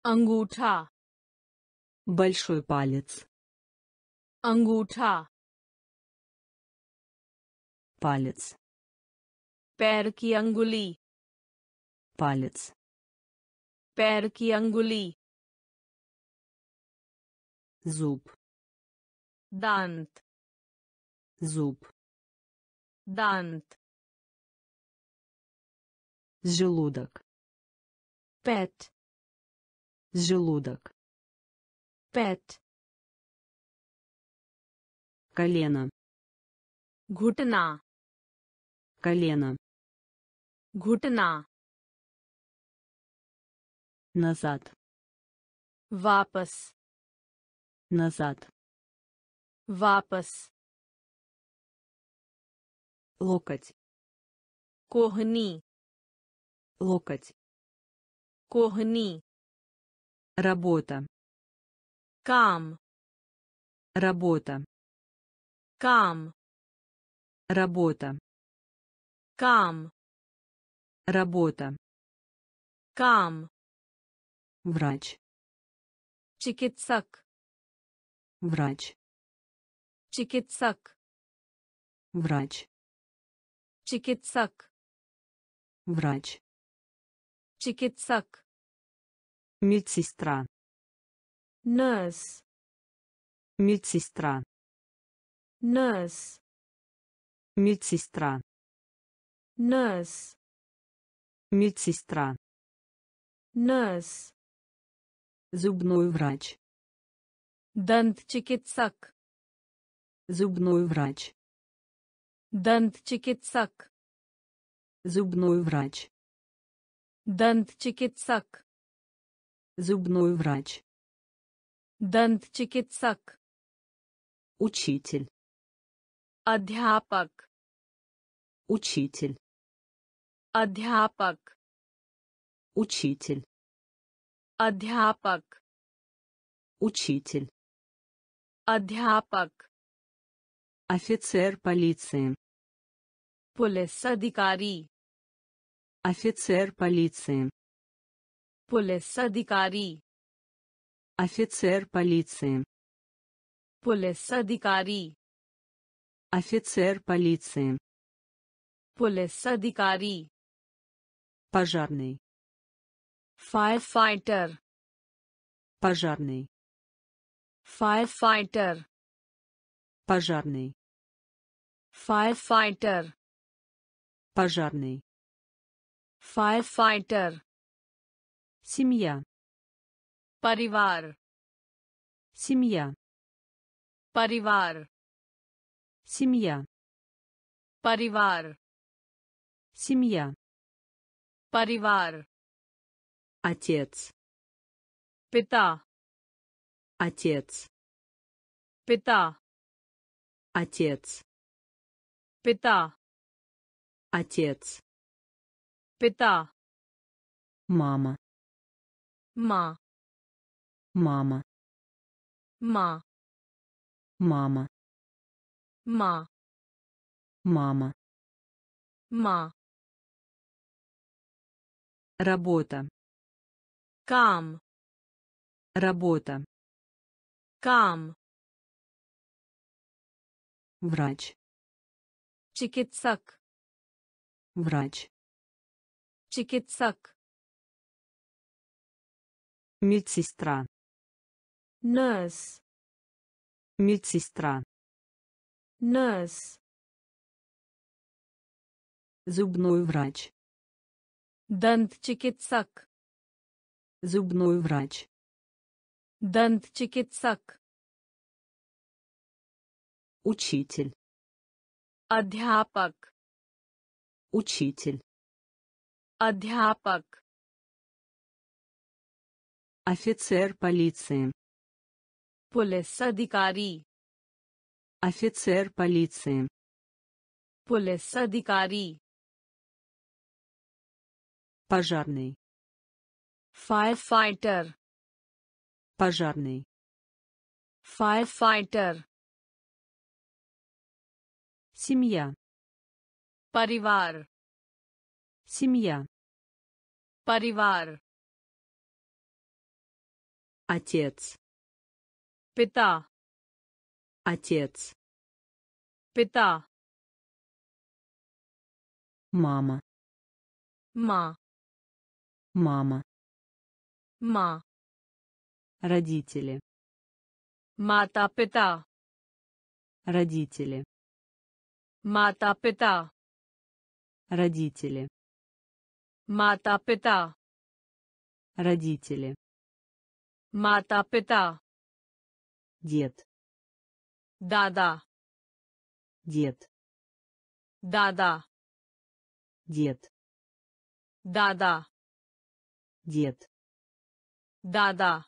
अंगूठा большой палец अंगूठा палец पैर की अंगुली палец पैर की अंगुली зуб दांत зуб दांत желудок पेट желудок पेट колено घुटना колено घुटना назад वापस назад वापस локоть कोहनी локоть कोहनी работа काम работа काम работа काम Работа. Кам. Врач. Чикитсак. Врач. Чикитсак. Врач. Чикитсак. Врач. Чикитсак. Медсестра. Nurse. Медсестра. Nurse. Медсестра. Nurse медсестра. Nurse. Зубной врач. Дантчекетсак, зубной врач. Дантчекетсак, зубной врач. Дантчекетсак, зубной врач. Дантчекетсак, учитель. Адхяпак. Учитель. अध्यापक учитель अध्यापक учитель अध्यापक офицер полиции पुलिस अधिकारी офицер полиции पुलिस अधिकारी офицер полиции पुलिस अधिकारी офицер полиции पुलिस अधिकारी пожарный fire fighter пожарный fire fighter пожарный fire fighter пожарный fire fighter семья परिवार семья परिवार семья परिवार семья Паривар. Отец. Пита. Отец. Пита. Отец. Пита. Отец. Пита. Мама. Ма. Мама. Ма. Мама. Ма. Мама. Ма. Работа. Кам. Работа. Кам. Врач. Чикитсак. Врач. Чикитсак. Медсестра. Nurse. Медсестра. Nurse. Зубной врач. Дант. Зубной врач. Дант. Учитель. Адхяпак. Учитель. Адхяпак. Офицер полиции. Полисадикари. Офицер полиции. Полисадикари пожарный. Firefighter. Пожарный. Firefighter. Семья. Паривар. Семья. Паривар. Отец. Пита отец. Пита мама. Ма. Мама. Ма. Родители. Мата пита. Родители. Мата пита. Родители. Мата пита. Родители. Мата пита. Дед. Да-да. Дед. Да-да. Дед. Да-да. Дед. Да-да.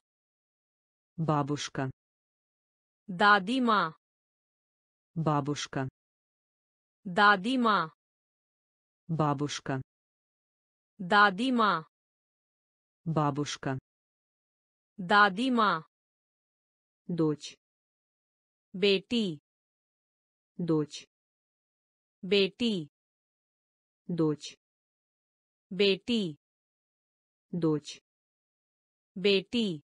Бабушка. Дадима. Бабушка. Дадима. Бабушка. Дадима. Бабушка. Дадима. Дочь. Бети. Дочь. Бети. Дочь. Бети дочь бети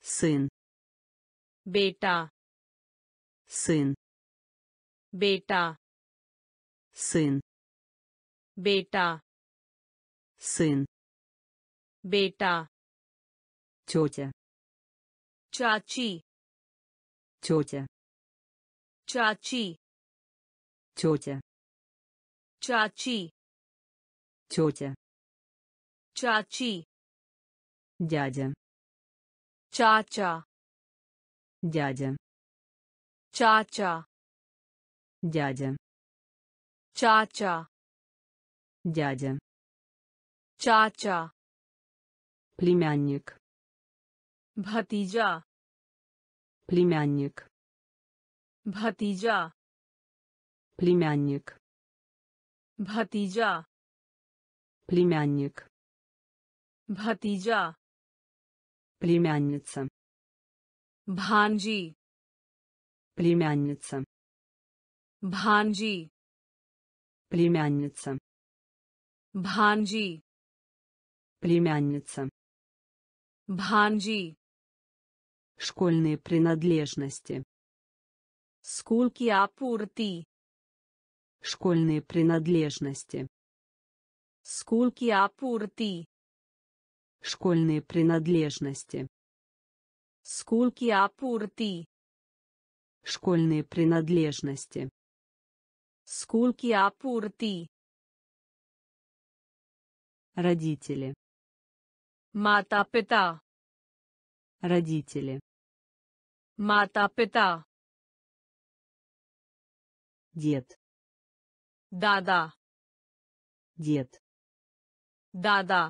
сын бета сын бета сын бета сын бета тетя чачи. тетя чачи. тетя чачи. тетя. Чачи. Дядя. Чача. Дядя. Чача. Дядя. Чача. Дядя. Чача. Племянник. Бхатиджа. Племянник. Бхатиджа. Племянник. Бхатиджа. Племянник. Бхатижа. Племянница. Бханджи. Племянница. Бханджи. Племянница. Бханджи. Племянница. Бханджи. Школьные принадлежности. Скулки апурти. Школьные принадлежности. Скулки апурти. школьные принадлежности स्कूल की आपूर्ति школьные принадлежности स्कूल की आपूर्ति родители माता पिता родители माता पिता дед दादा дед दादा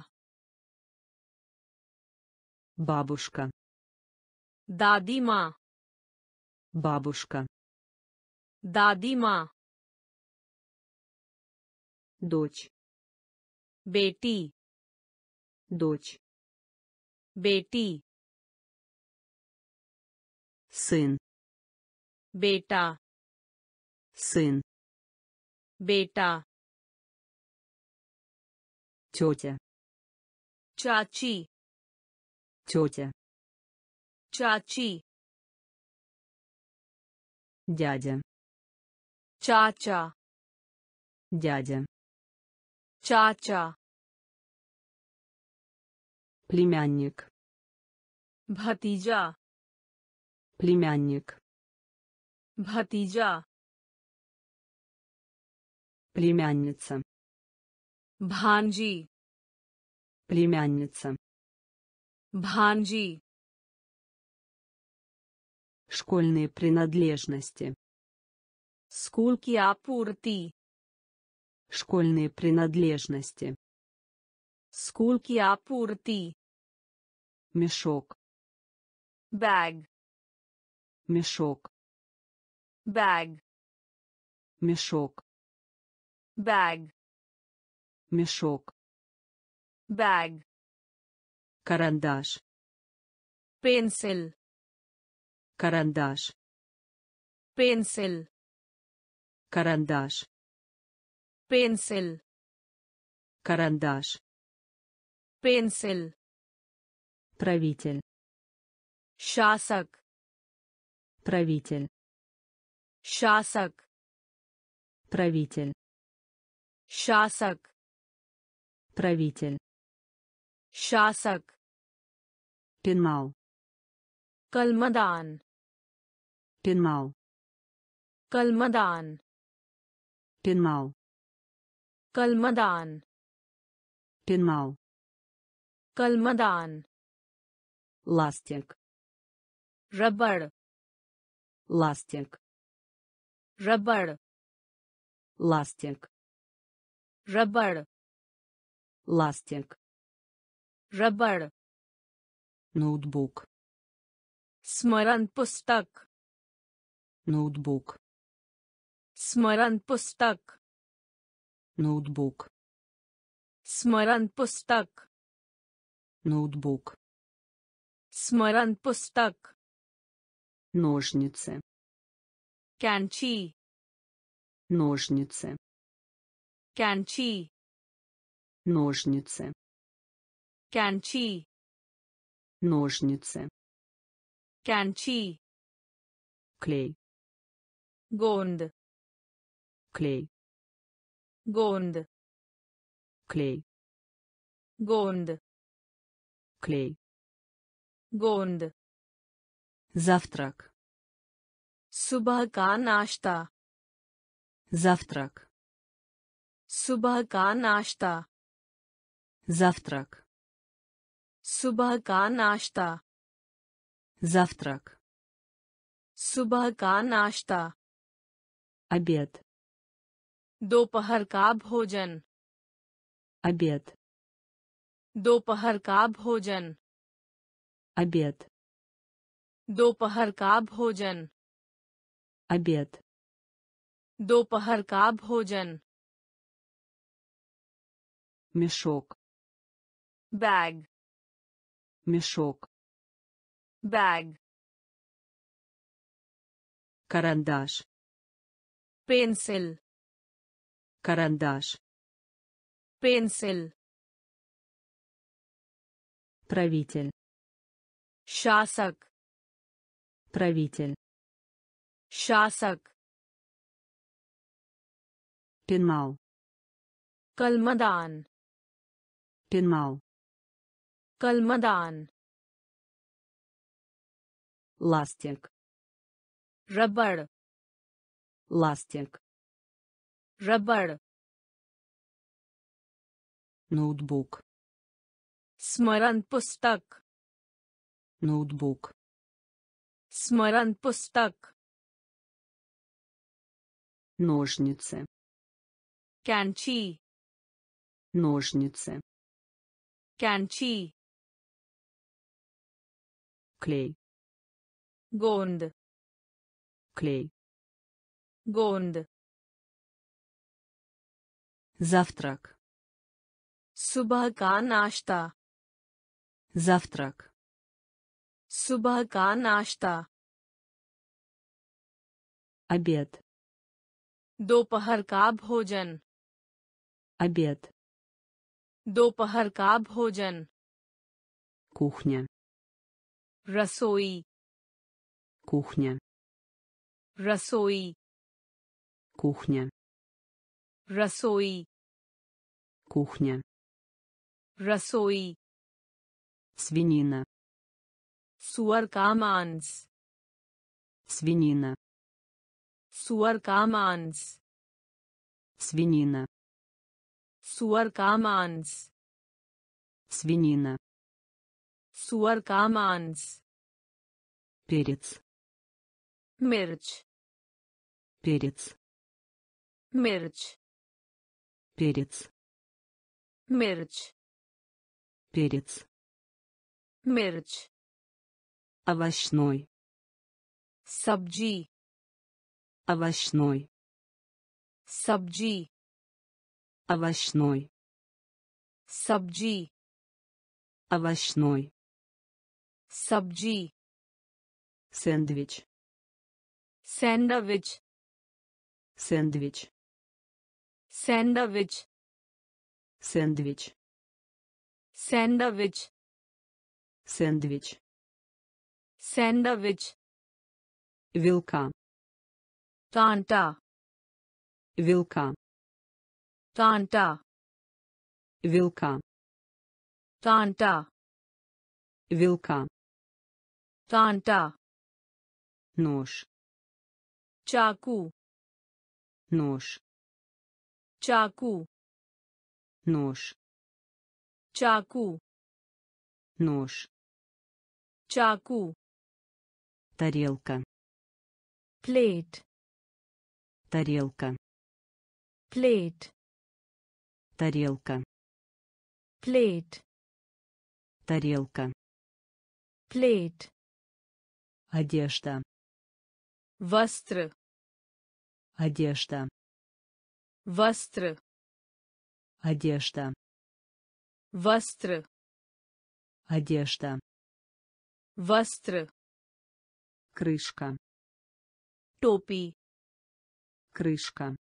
Бабушка. Дадима. Бабушка. Дадима. Дочь. Бети. Дочь. Бети. Сын. Бета. Сын. Бета. Тетя. Чачи. Тетя. Чачи. Дядя. Чача. Дядя. Чача. Племянник. Бхатиджа. Племянник. Бхатиджа. Племянница. Бханджи. Племянница. Бханджи. Школьные принадлежности. Скулки апурти. Школьные принадлежности. Скулки апурти. Мешок. Бэг. Мешок. Бэг. Мешок. Бэг. Мешок. Бэг карандаш. Пенсель карандаш. Пенсель карандаш. Пенсель карандаш. Пенсель правитель. Шасок правитель. Шасок правитель. Шасок правитель. शासक пенал कलमदान пенал कलमदान пенал कलमदान пенал कलमदान ластик रबड़ ластик रबड़ ластик रबड़ ластик रबड़ ноутбук स्मरण पुस्तक ноутбук स्मरण पुस्तक ноутбук स्मरण पुस्तक ноутбук स्मरण पुस्तक ножницы कैंची ножницы कैंची ножницы कैंची ножницы कैंची клей गोंद клей गोंद клей गोंद клей गोंद завтрак सुबह का नाश्ता завтрак सुबह का नाश्ता завтрак सुबह का नाश्ता завтрак सुबह का नाश्ता обед दोपहर का भोजन обед दोपहर का भोजन обед दोपहर का भोजन обед दोपहर का भोजन мешок बैग мешок bag. карандаш pencil. карандаш pencil. правитель шасок правитель шасок пенал калмадан пенал Калмадан. Ластик. Рабар. Ластик. Рабар. Ноутбук. Смаран пустак. Ноутбук. Смаран пустак. Ножницы. Канчи. Ножницы. Канчи клей गोंद клей गोंद завтрак सुबह का नाश्ता завтрак सुबह का नाश्ता обед दोपहर का भोजन обед दोपहर का भोजन кухня रसोई кухня रसोई кухня रसोई кухня रसोई свинина सुअर का मांस свинина सुअर का मांस свинина सुअर का मांस свинина सुअर का मांस перец मिर्च перец मिर्च перец मिर्च перец मिर्च овощной सब्जी овощной सब्जी овощной सब्जी овощной सब्जी сэндвич सैंडविच сэндвич सैंडविच сэндвич सैंडविच сэндвич सैंडविच вилка कांटा вилка कांटा вилка कांटा вилка канта Нож. Чаку. Нож. चाकू. Нож. चाकू. Нож. चाकू. Тарелка. प्लेट. Тарелка. प्लेट. Тарелка. प्लेट. Тарелка. प्लेट одежда. Вастры. Одежда. Вастры. Одежда. Вастры. Одежда. Вастры. Крышка. Топи. Крышка.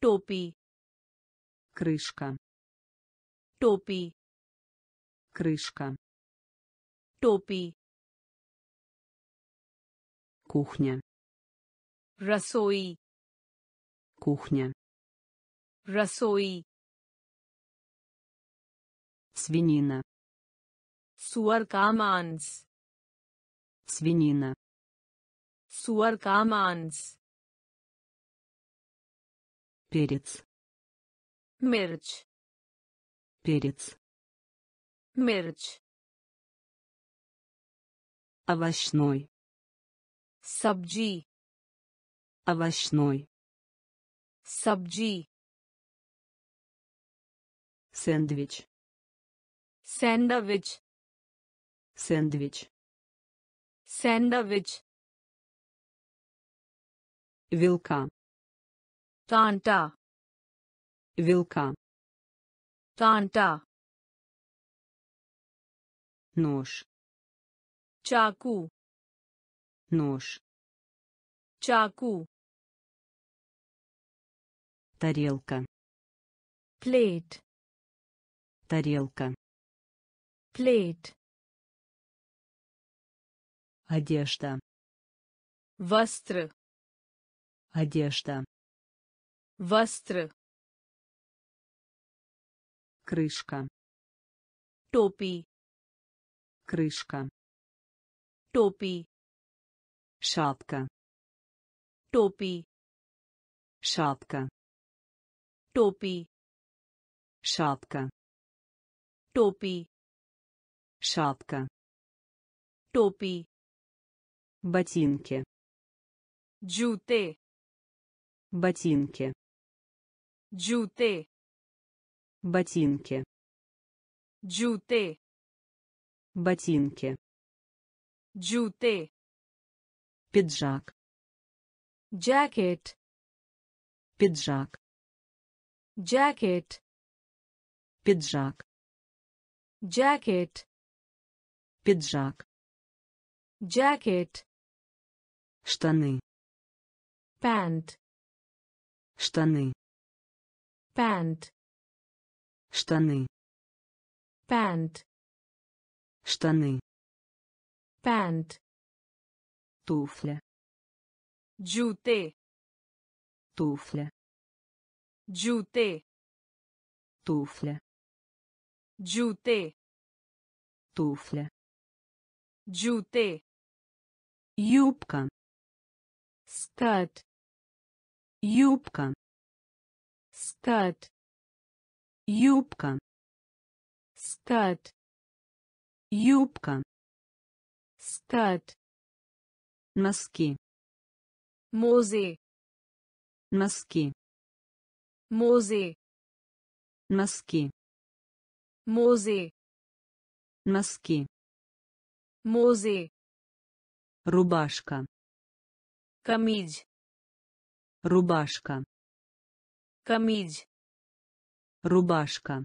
Топи. Крышка. Топи. Крышка. टोपी. Кухня. रसोई. Кухня. रसोई. Свинина. सुअर का मांस. Свинина. सुअर का मांस. Перец. मिर्च. Перец. Мерч. Овощной. Сабджи. Овощной. Сабджи. Сэндвич. Сэндвич. Сэндвич. Сэндвич. Вилка. Танта. Вилка. Танта. Нож. Чаку нож чаку тарелка плейт тарелка плейт одежда вастр, одежда вастр, крышка топи крышка топи шапка. Топи шапка. Топи шапка. Топи шапка. Топи ботинки. Джуте. Ботинки. Джуте. Ботинки. Джуте. Ботинки. Джуте пиджак. Jacket. Пиджак. Jacket. Пиджак. Jacket. Пиджак. Jacket. Штаны. Pant. Штаны. Pant. Штаны. Pant. Штаны. Pant туфля. Джуте. Туфля. Джуте. Туфля. Джуте. Туфля. Джуте. Юбка. Скат. Юбка. Скат. Юбка. Скат. Юбка. Скат носки. Мозе носки. Мозе носки. Мозе носки. Мозе рубашка. Камидь рубашка. Камидь рубашка.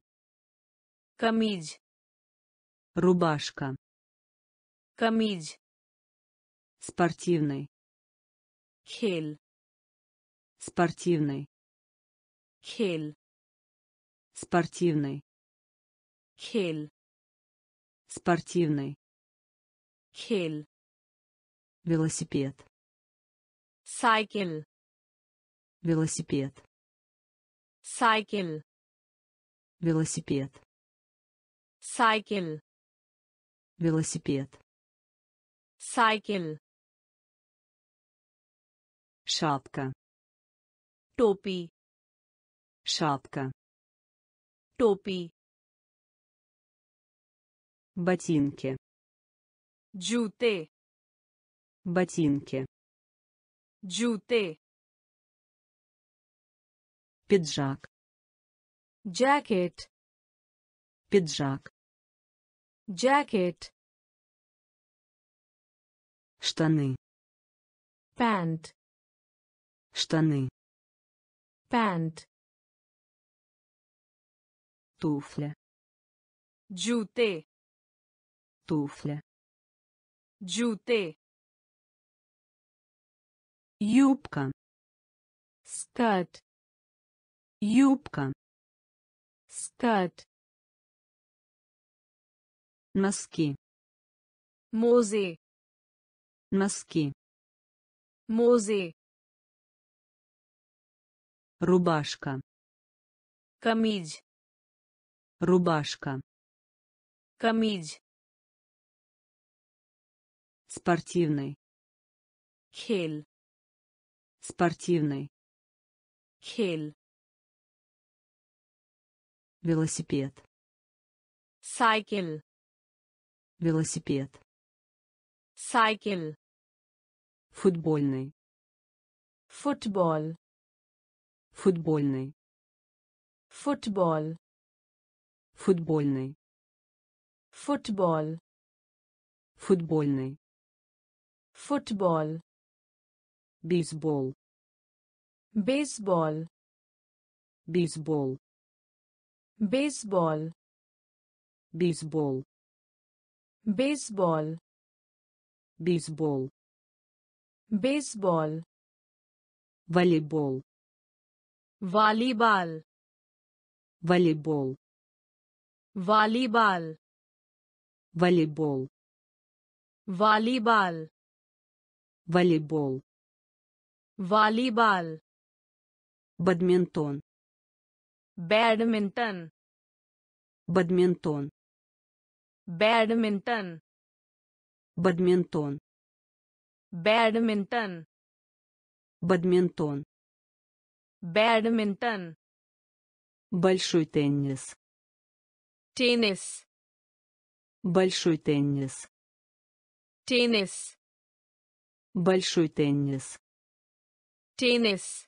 Камидь рубашка. Камидь спортивный хель спортивный хель спортивный хель спортивный хель велосипед сайкл велосипед сайкл велосипед сайкл велосипед сайкл шапка. Топи шапка. Топи ботинки. Джуте. Ботинки. Джуте. Пиджак. Jacket пиджак. Jacket штаны. Pant штаны пант туфля джуте. туфля джуте. юбка скат. юбка скат. носки мозе. носки мозе. Рубашка. Камидь. Рубашка. Камидь. Спортивный. Хель. Спортивный. Хель. Велосипед. Сайкл. Велосипед. Сайкл. Футбольный. Футбол футбольный. Футбол. Футбольный. Футбол. Футбольный. Футбол. Бейсбол. Бейсбол. Бейсбол. Бейсбол. Бейсбол. Бейсбол. Бейсбол. Бейсбол. Волейбол. Волейбол. Волейбол. Волейбол. Волейбол. Волейбол. Волейбол. Волейбол. Бадминтон. Бадминтон. Бадминтон. Бадминтон. Бадминтон. Бадминтон. Бадминтон. Бэдминтон. Большой теннис. Теннис. Большой теннис. Теннис. Большой теннис. Теннис.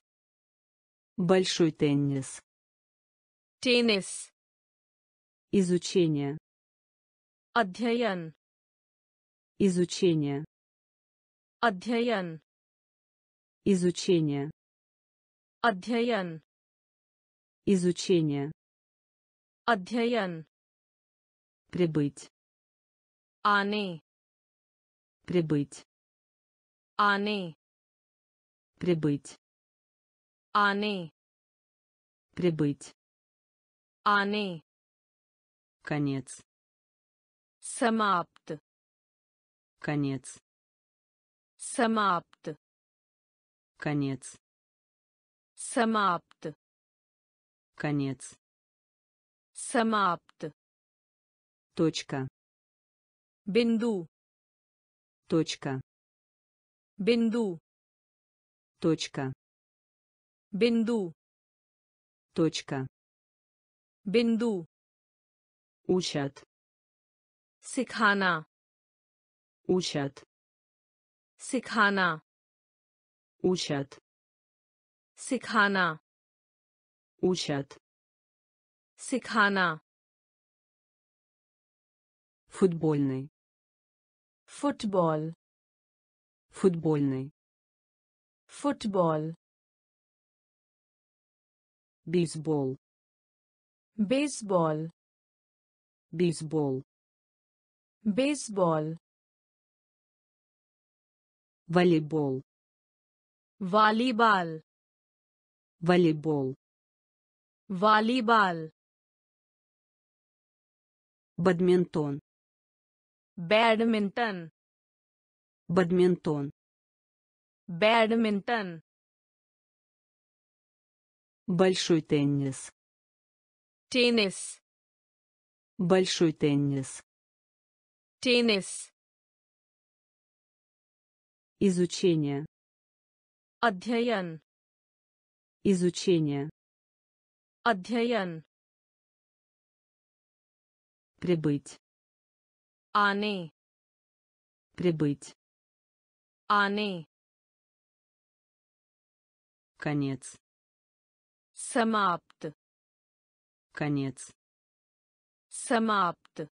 Большой теннис. Теннис. Изучение. Адьяян. Изучение. Адьяян. Изучение. अध्ययन изучение अध्ययन прибыть आने прибыть आने Прибыть. आने Прибыть. आने Конец. समाप्त Конец. समाप्त Конец. समाप्त Конец. समाप्त Точка. बिंदु Точка. बिंदु Точка. बिंदु Точка. बिंदु Учат. सिखाना Учат. सिखाना Учат. सिखाना Учат. सिखाना Футбольный. फुटबॉल Футбольный. फुटबॉल Бейсбол. बेसबॉल Бейсбол. बेसबॉल Волейбол. वॉलीबॉल Волейбол. वॉलीबॉल Бадминтон. बैडमिंटन Бадминтон. बैडमिंटन Большой теннис. टेनिस Большой теннис. टेनिस Изучение. अध्ययन Изучение. Адьяян. Прибыть. Ане. Прибыть. Ане. Конец. Самапт. Конец. Самапт.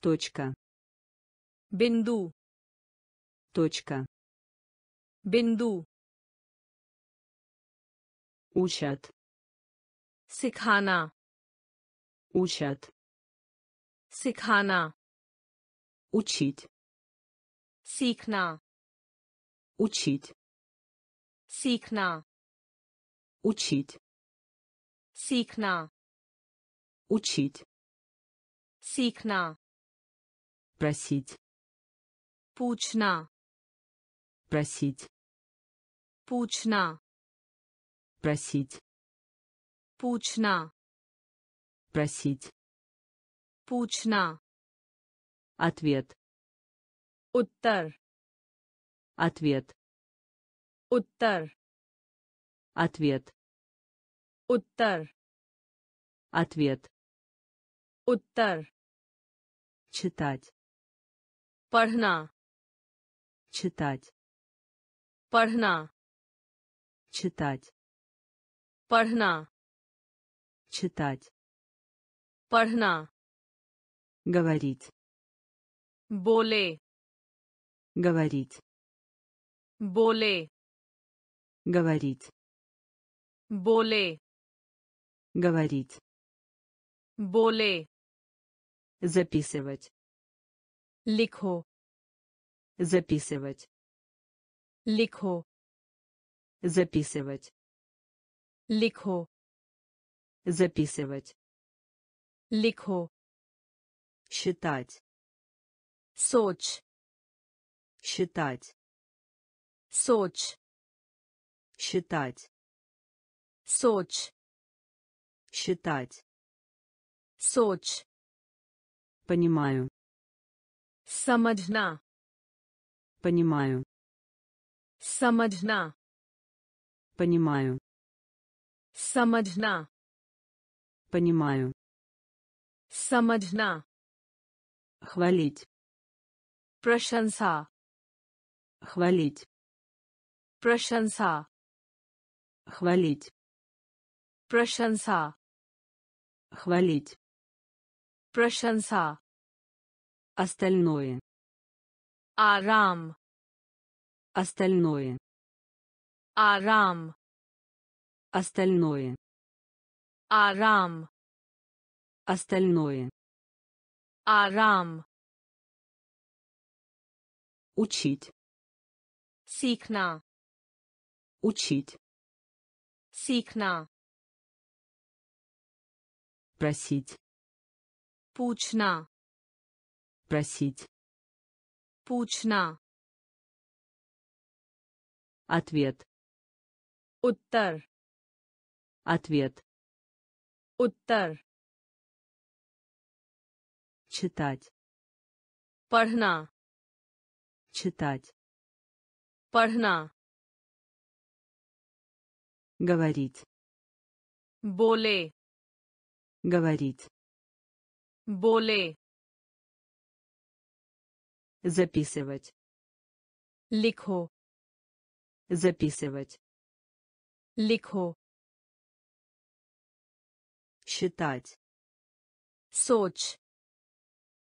Точка. Бинду. Точка. Бинду Учат. सिखाना Учат. सिखाना Учить. सीखना Учить. सीखना Учить. सीखना Учить. सीखना Просить. पूछना Просить. पूछना просить. Пучна. Просить. Пучна. Ответ. Уттар ответ. Уттар ответ. Уттар ответ. Уттар читать. Парна читать. Парна читать. Парна. Читать. Парна. Говорить. Боле. Говорить. Боле. Говорить. Боле. Говорить. Боле. Записывать. Ликхо. Записывать. Ликхо. Записывать. लिखो Записывать. लिखो Считать. सोच Считать. सोच Считать. सोच Считать. सोच Понимаю. समझना Понимаю. समझना Понимаю. Самаджна. Понимаю. Самаджна. Хвалить. Прошанса. Хвалить. Прошанса. Хвалить. Прошанса. Хвалить. Прошанса. Остальное. Арам. Остальное. Арам. Остальное. Арам. Остальное. Арам. Учить. Сикна. Учить. Сикна. Просить. Пучна. Просить. Пучна. Ответ. Уттар. Ответ. Уттар. Читать. Парна. Читать. Парна. Говорить. Боле. Говорить. Боле. Записывать. Ликхо. Записывать. Ликхо считать. Соч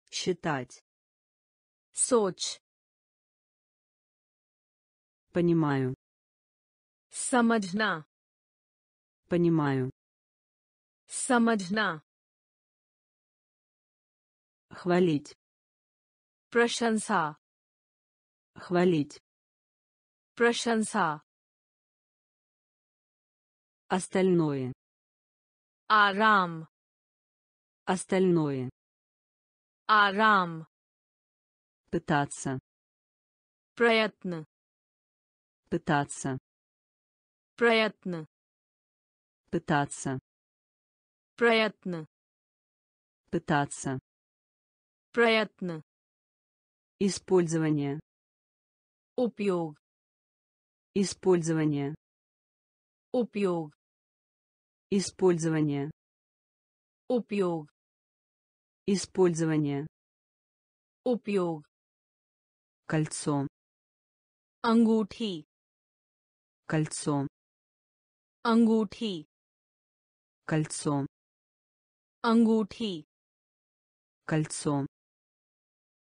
считать. Соч понимаю. Самаджна понимаю. Самаджна хвалить. Прошанса. Хвалить. Прошанса. Остальное. Арам. Остальное. Арам. Пытаться. Приятно. Пытаться. Приятно. Пытаться. Приятно. Пытаться. Приятно. Использование. Упьёг. Использование. Упьёг. Использование. Упьёг. Использование. Упьёг. Кольцо. Ангутхи. Кольцо. Ангутхи. Кольцо. Ангутхи. Кольцо.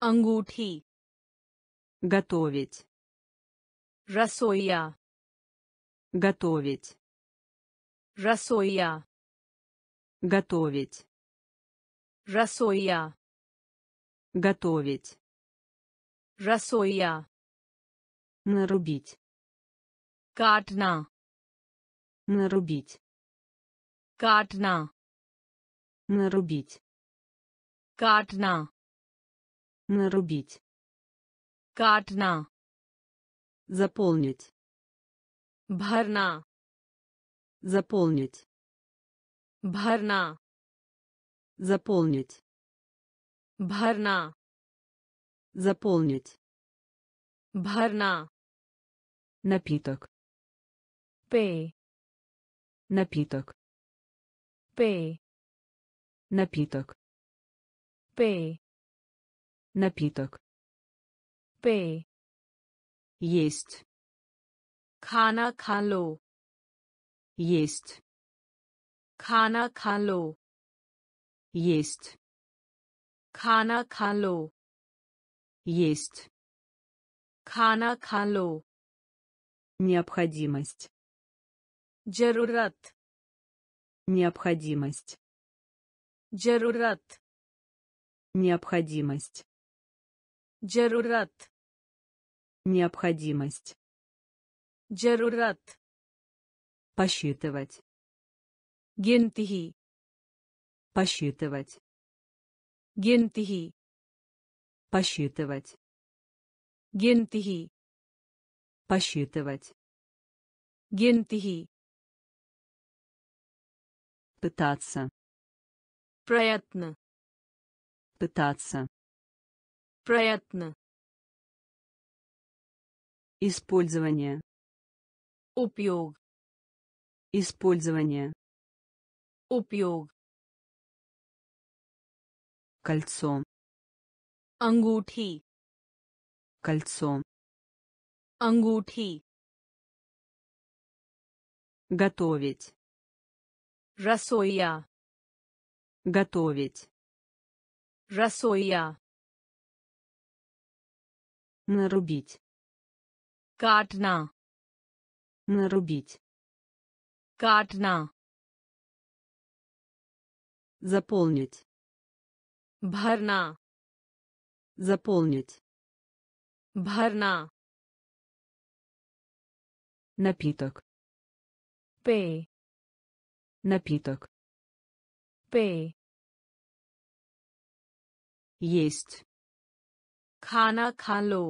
Ангутхи. Готовить. Расоя. Готовить. Жасоя. Готовить. Жасоя. Готовить. Жасоя. Нарубить. Катна. Нарубить. Катна. Нарубить. Катна. Нарубить. Катна. Заполнить. барна заполнить барна, Заполнить. барна, Заполнить. барна, Напиток. Пей. Напиток. Пей. Напиток. Пей. Напиток. Пей. Есть. Хана хало Есть. खाना खा लो Есть. खाना खा लो Есть. खाना खा लो Необходимость. जरूरत Необходимость. जरूरत Необходимость. जरूरत Необходимость. जरूरत Посчитывать. гентиги Посчитывать. гентиги Посчитывать. гентиги Посчитывать. гентиги Пытаться. Приятно. Пытаться. Приятно. Использование. Упьёг. Использование. Упьог. Кольцо. Ангутхи. Кольцо. Ангутхи. Готовить. Расоя. Готовить. Расоя. Нарубить. Катна. Нарубить काटना Заполнить. भरना Заполнить. भरना Напиток. पेय Напиток. पेय Есть. खाना खा लो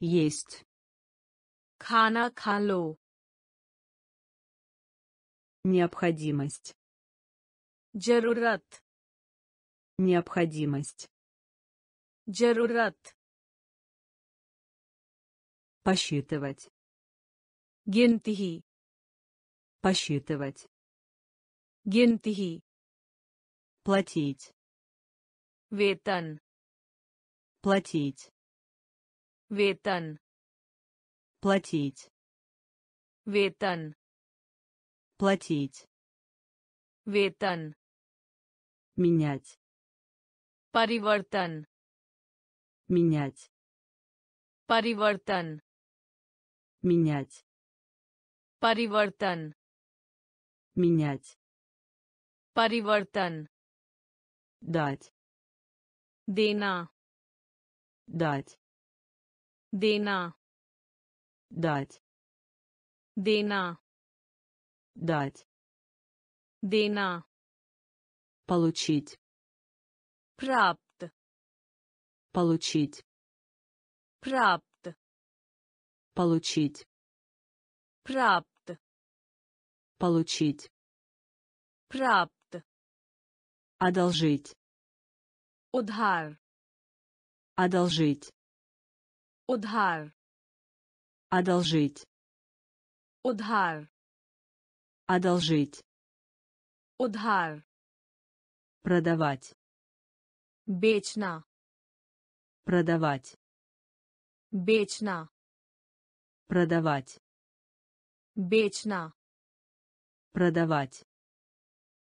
Есть. खाना खा लो Необходимость. Джарурат. Необходимость. Джарурат. Посчитывать. Гентихи. Посчитывать. Гентихи. Платить. Ветан. Платить. Ветан. Платить. Ветан платить ветан менять. Паривартан менять. Паривартан менять. Паривартан менять. Паривартан дать. Дена дать. Дена дать. Дена дать дена получить прапт получить прапт получить прапт получить прапт одолжить удгар, Одолжить. удгар, Одолжить. удгар одолжить удхар продавать бечна продавать бечна продавать бечна продавать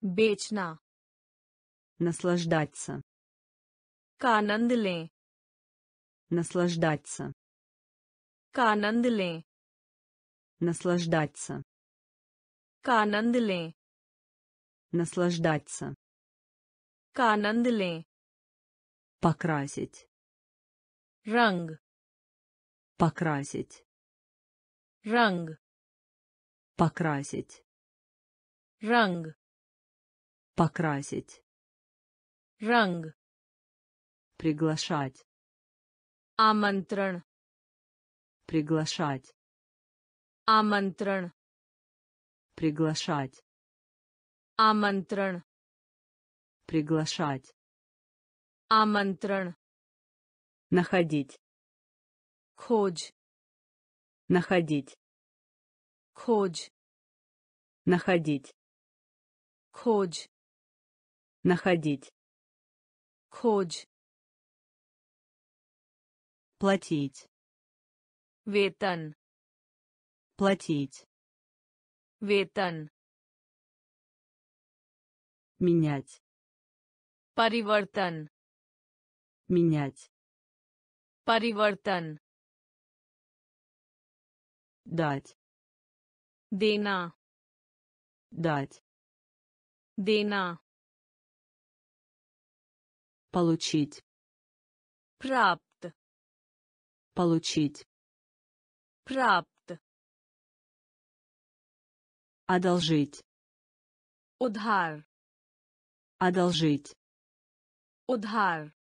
бечна наслаждаться канандле наслаждаться канандле наслаждаться. का आनंद लें Наслаждаться. का आनंद लें Покрасить. रंग Покрасить. रंग Покрасить. रंग Покрасить. रंग Приглашать. आमंत्रण Приглашать. आमंत्रण Приглашать. आमंत्रण Приглашать. आमंत्रण Находить. खोज Находить. खोज Находить. खोज Находить. खोज Платить. वेतन Платить. वेतन Менять. परिवर्तन Менять. परिवर्तन Дать. देना Дать. देना Получить. प्राप्त Получить. प्राप्त одолжить удхар. одолжить удхар.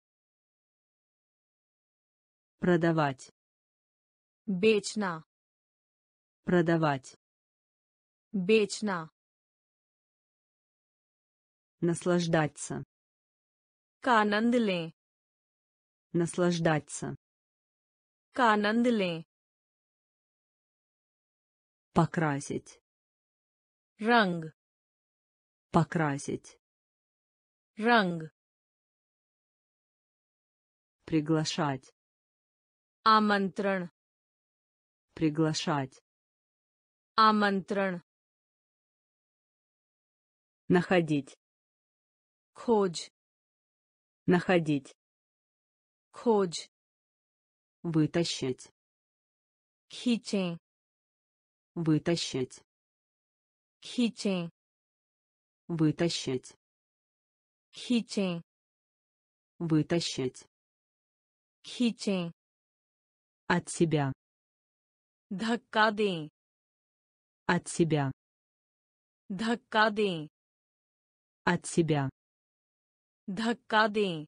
продавать бечна продавать бечна наслаждаться канандле наслаждаться канандле покрасить रंग Покрасить. रंग Приглашать. आमंत्रण Приглашать. आमंत्रण Находить. खोज Находить. खोज Вытащить. खींचें Вытащить. खींचें Вытащить. खींचें Вытащить. खींचें От себя. धक्का दें От себя. धक्का दें От себя. धक्का दें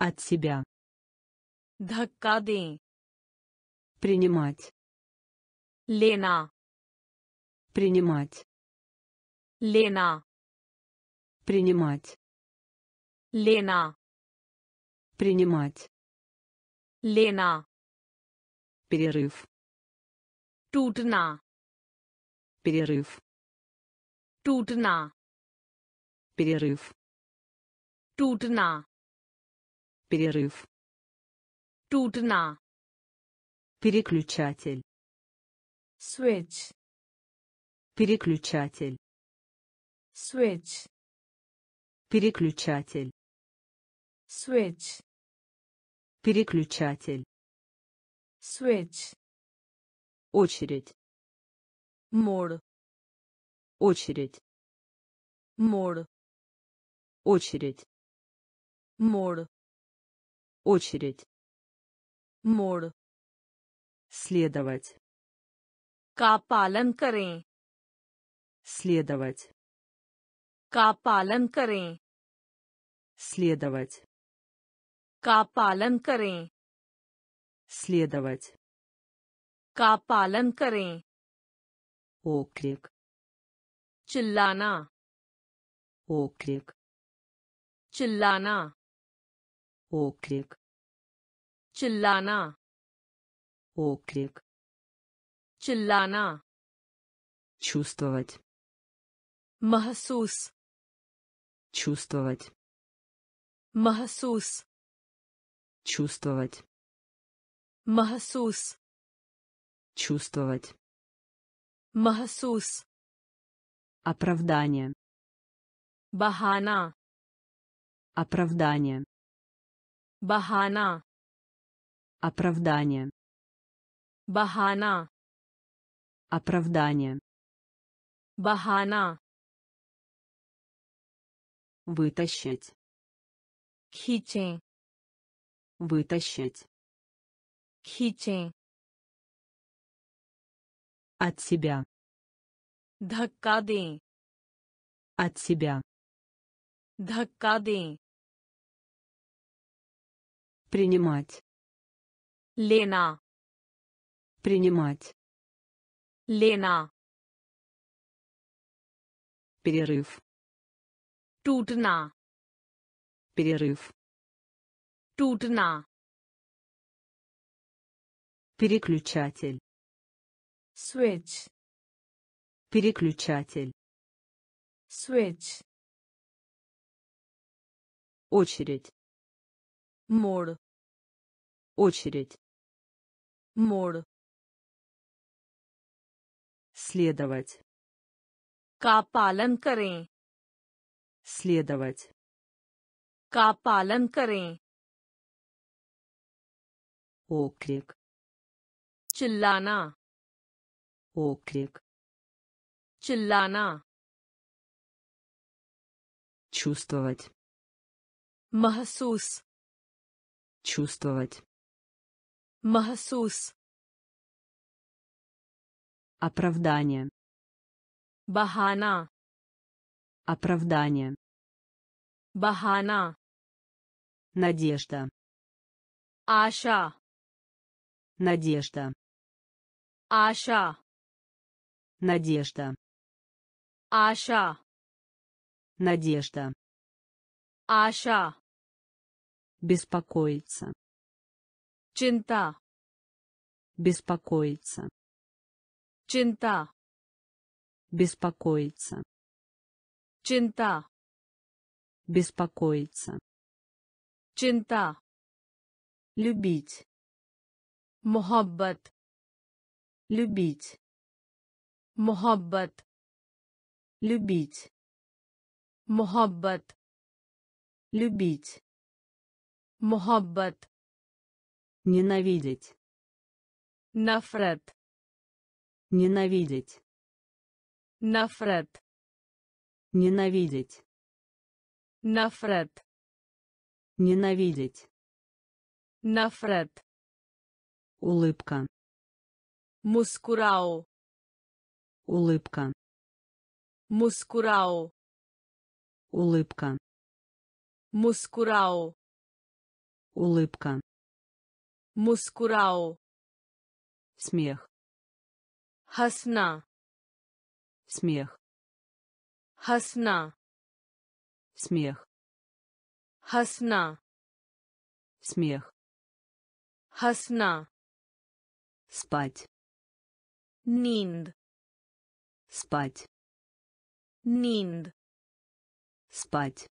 От себя. धक्का दें Принимать. लेना принимать. Лена принимать. Лена принимать. Лена перерыв. Тутна перерыв. Тутна перерыв. Тутна перерыв. Тутна переключатель. Switch. Переключатель. switch Переключатель. switch Переключатель. switch Очередь. मोड़ Очередь. मोड़ Очередь. मोड़ Очередь. मोड़ Следовать. का पालन करें Следовать. का पालन करें Следовать. का पालन करें Следовать. का पालन करें Окрик. चिल्लाना Окрик. चिल्लाना Окрик. चिल्लाना Окрик. चिल्लाना Чувствовать. Махасус. Чувствовать. Махасус. Чувствовать. Махасус. Чувствовать. Махасус. Оправдание. Бахана. Оправдание. Бахана. Оправдание. Бахана. Оправдание. Бахана. Вытащить. Кичень. Вытащить. Кичень. От себя. Даккады. От себя. Даккады. Принимать. Лена. Принимать. Лена. Перерыв टूटना Перерыв. टूटना Переключатель. switch Переключатель. switch Очередь. मोड़ Очередь. मोड़ Следовать. का पालन करें Следовать. का पालन करें Окрик. चिल्लाना Окрик. चिल्लाना Чувствовать. महसूस Чувствовать. महसूस Оправдание. बहाना Оправдание. Бахана. Надежда. Аша. Надежда. Аша. Надежда. Аша. Надежда. Аша. Беспокоиться. Чинта. Беспокоиться. Чинта. Беспокоиться. Чинта. Беспокоиться. Чинта. Любить. Мухаббат. Любить. Мухаббат. Любить. Мухаббат. Любить. Мухаббат. Ненавидеть. Нафред. Ненавидеть. Нафред. Ненавидеть. Нафред. Ненавидеть. Нафред. Улыбка. мускурау Улыбка. мускурау Улыбка. мускурау Улыбка. мускурау Смех. Хасна. Смех. Хасна. Смех. Хасна. Смех. Хасна. Спать. Нинд. Спать. Нинд. Спать.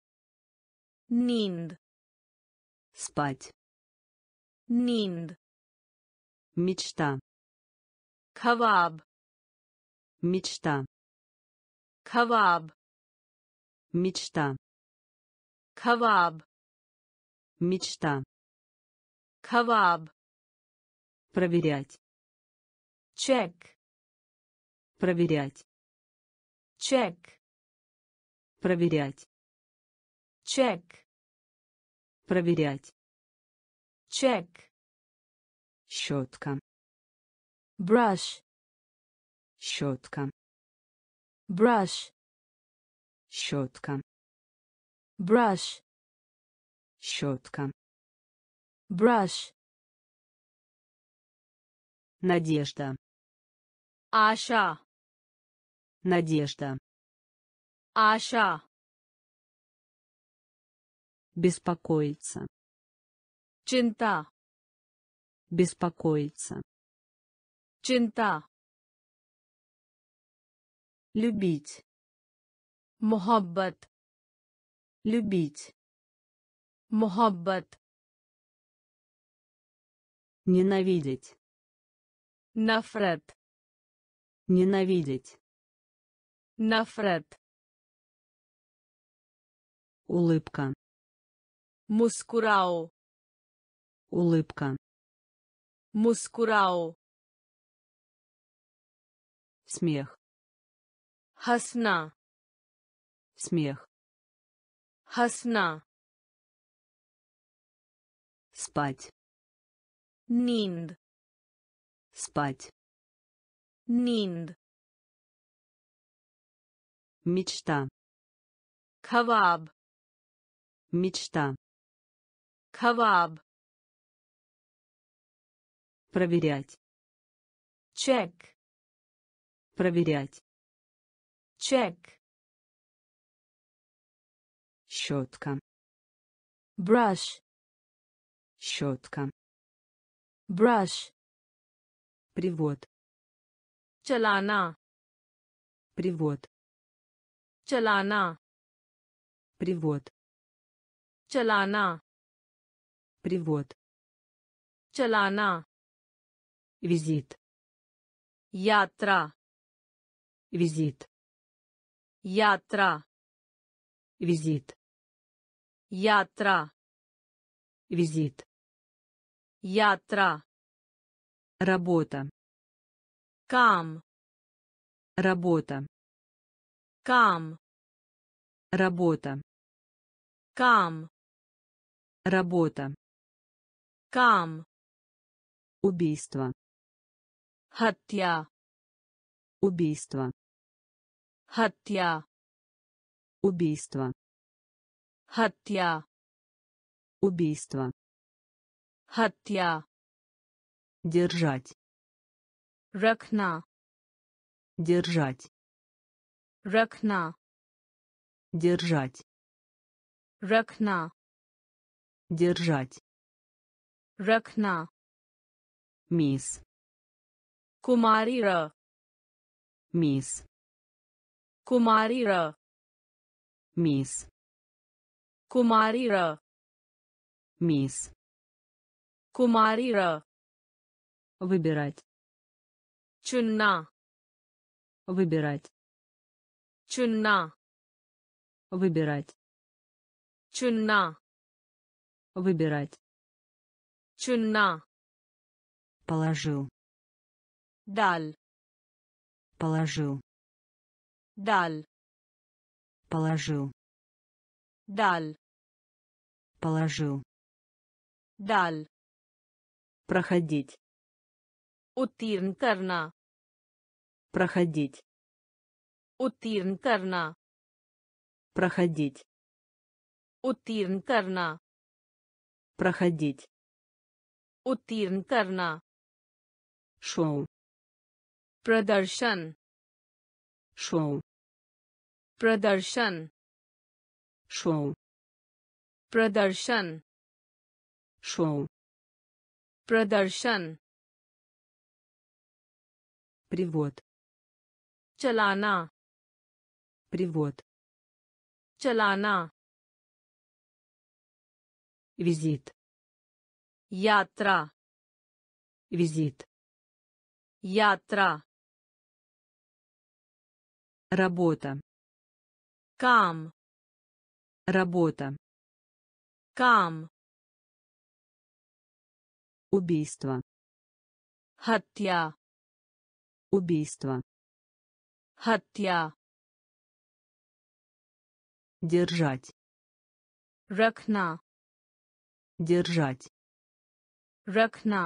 Нинд. Спать. Нинд. Мечта. Каваб. Мечта. Каваб мечта. Каваб. Мечта. Каваб. Проверять. Чек. Проверять. Чек. Проверять. Чек. Проверять. Чек. Щетка. Brush. Щетка. Brush щетка. Brush. Щетка. Brush. Надежда. Аша. Надежда. Аша. Беспокоиться. Чинта беспокоиться. Чинта любить. محبت любить. محبت ненавидеть. Нафред. ненавидеть. Нафред. улыбка. Мускурау. улыбка. Мускурау. смех. Хасна смех хасна спать нинд спать нинд мечта Каваб. Мечта. Каваб. Проверять. Чек. Проверять. Чек щетка. Brush. Щетка. Brush. Привод. Чалана привод. Чалана привод. Чалана привод. Чалана визит. Ятра визит. Ятра визит. Ятра. Визит. Ятра. Работа. Кам. Работа. Кам. Работа. Кам. Работа. Кам. Убийство. Хатья. Убийство. Хатья. Убийство. Хаття. Убийство. Хаття. Держать. Ракна. Держать. Ракна. Держать. Ракна. Держать. Ракна. Мисс. Кумарира. Мисс. Кумарира. Мисс. Кумарира, Мисс. Кумарира, Выбирать. Чунна. Выбирать. Чунна. Выбирать. Чунна. Выбирать. Чунна. Положил. Дал. Положил. Дал. Положил. Дал. Положил. Даль. Проходить. Уттирн карна. Проходить. Уттирн карна. Проходить. Уттирн карна. Проходить. Уттирн карна. Шоу. Прадаршан. Шоу. Прадаршан. Шоу. प्रदर्शन шоу प्रदर्शन привод चलाना привод चलाना визит यात्रा визит यात्रा работа काम работа काम убийство हत्या убийство हत्या держать रखना держать रखना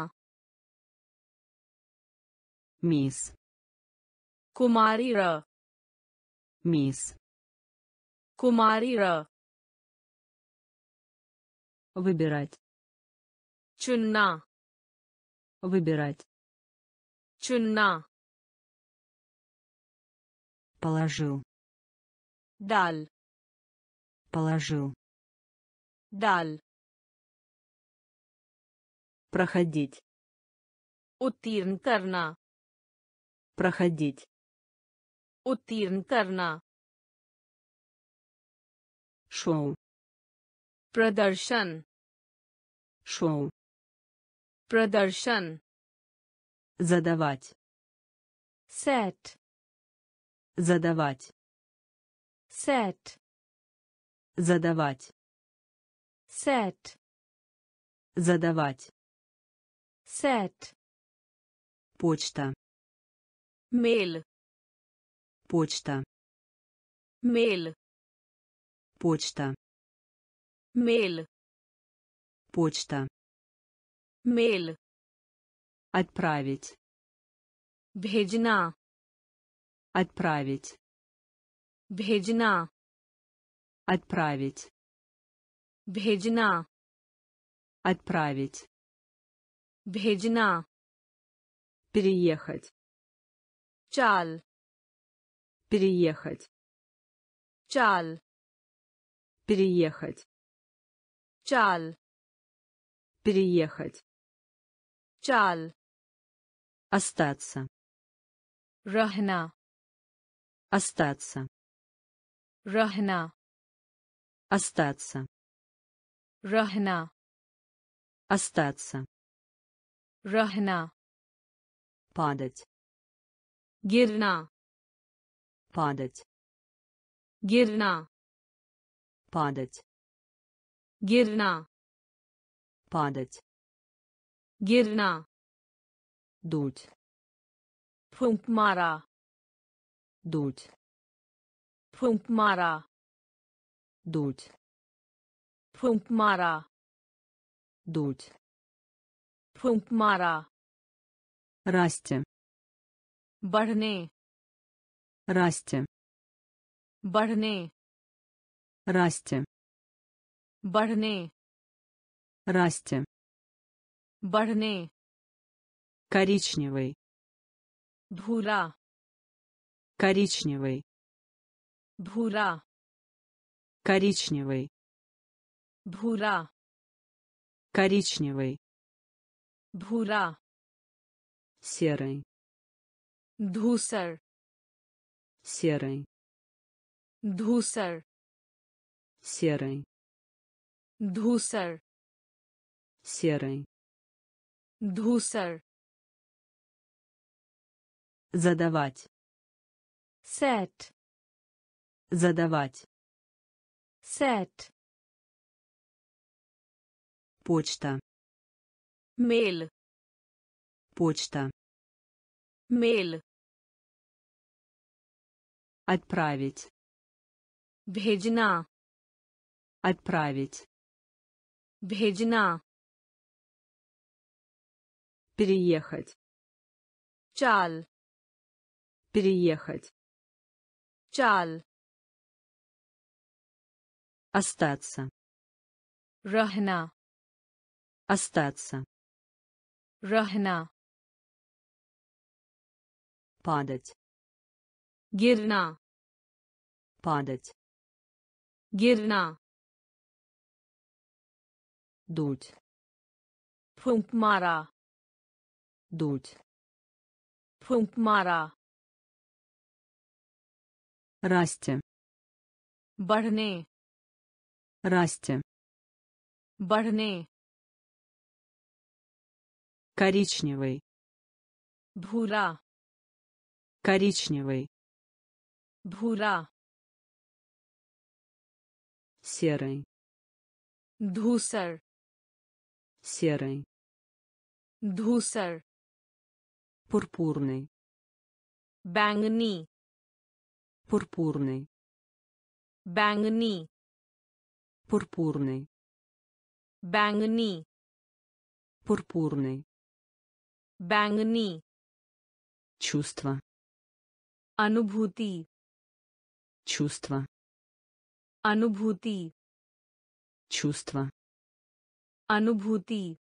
мисс कुमारी र мисс कुमारी र выбирать चुनना выбирать चुनना положил डाल положил डाल проходить उत्तीर्ण करना проходить उत्तीर्ण करना шоу प्रदर्शन шоу प्रदर्शन задавать सेट задавать सेट задавать सेट задавать सेट почта मेल почта मेल почта Мейл. Почта. Мейл. Отправить. Бхеджина. Отправить. Бхеджина. Отправить. Бхеджина. Отправить. Бхеджина. Переехать. Чал. Переехать. Чал. Переехать. Чал. Переехать. Чал. Остаться. Рахна. Остаться. Рахна. Остаться. Рахна. Остаться. Рахна. Падать. Гирна. Падать. Гирна. Падать. गिरना падать गिरना дуть फूंक मारा дуть फूंक मारा дуть फूंक मारा дуть फूंक मारा расти बढ़ने расти बढ़ने расти बढ़ने расти बढ़ने коричневый भूरा коричневый भूरा коричневый भूरा коричневый भूरा серый धूसर серый धूसर серый धूसर серый धूसर задавать सेट задавать सेट почта मेल почта मेल отправить भेजना отправить भेजना переехать चाल Переехать. चाल Остаться. रहना Остаться. रहना Падать. गिरना Падать. गिरना Дуть. फूंक मारा Дуть. फूंक मारा Расти. बढ़ने Расти. बढ़ने Коричневый. भूरा Коричневый. भूरा Серый. धूसर Серый. धूसर Пурпурный. बैंगनी Пурпурный. बैंगनी Пурпурный. बैंगनी Пурпурный. बैंगनी Чувство. अनुभूति Чувство. अनुभूति Чувство. अनुभूति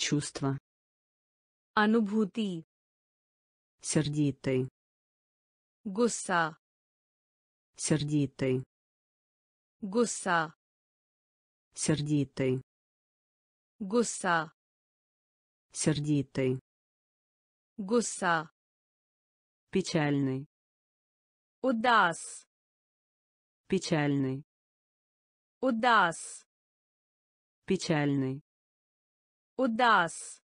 Чувство. अनुभूति Сердитый. गुस्सा Сердитый. गुस्सा Сердитый. गुस्सा Сердитый. गुस्सा Печальный. उदास Печальный. उदास Печальный. Удас.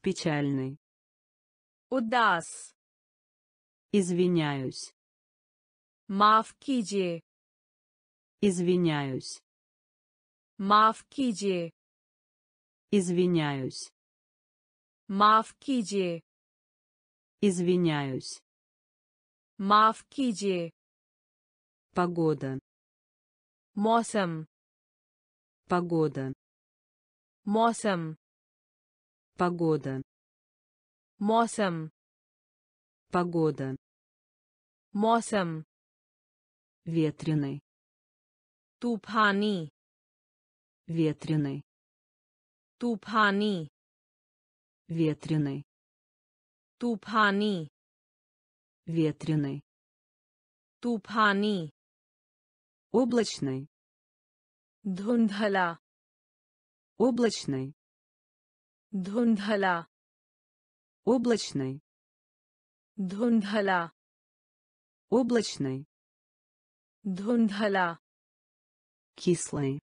Печальный. Удас. Извиняюсь. Мавкиджи. Извиняюсь. Мавкиджи. Извиняюсь. Мавкиджи. Извиняюсь. Мавкиджи. Погода. Мосом. Погода. Мосам. Погода. Мосам. Погода. Мосам. Ветреный. тупани, Ветреный. тупани, Ветреный. тупани, Ветреный. тупани, Облачный дундхала Облачный. дундхала Облачный. дундхала Облачный. дундхала Кислый.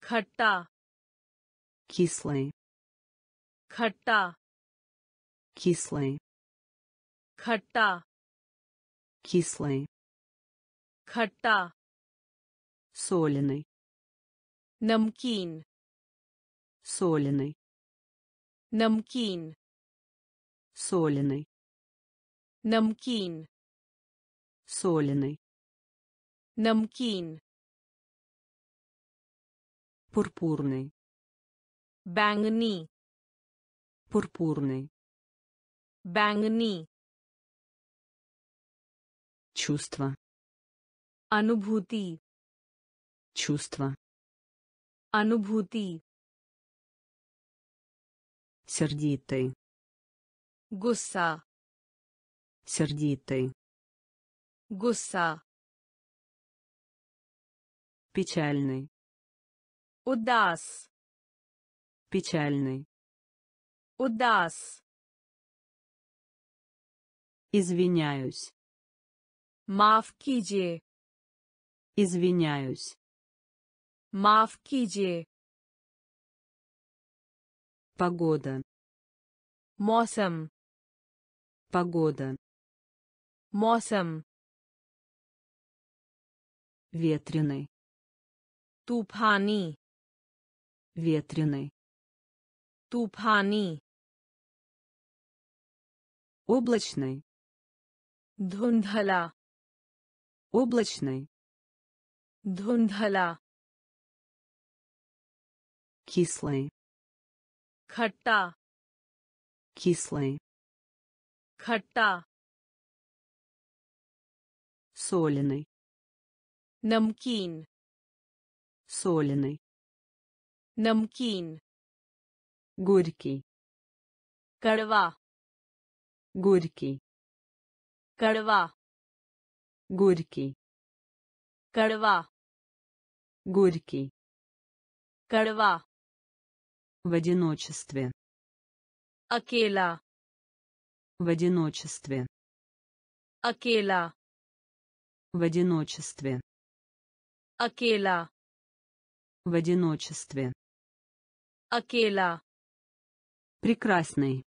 Хатта. Кислый. Хатта. Кислый. Хатта. Кислый. Хатта. Соленый. Намкин. Соленый. Намкин. Соленый. Намкин. Соленый. Намкин. Пурпурный. Бангни. Пурпурный. Бангни. Чувство. Анубхути. Чувство. अनुभूति Сердитый. गुस्सा Сердитый. गुस्सा Печальный. उदास Печальный. उदास Извиняюсь. माफ कीजिए Извиняюсь. माफ कीजिए Погода. मौसम Погода. मौसम Ветреный. तूफानी Ветреный. तूफानी Облачный. धुंधला Облачный. धुंधला Кислый. खट्टा Кислый. खट्टा Соленый. नमकीन Соленый. नमकीन Горький. कड़वा Горький. कड़वा Горький. कड़वा Горький. कड़वा в одиночестве. Акела. В одиночестве. Акела. В одиночестве. Акела. В одиночестве. Акела. Прекрасный.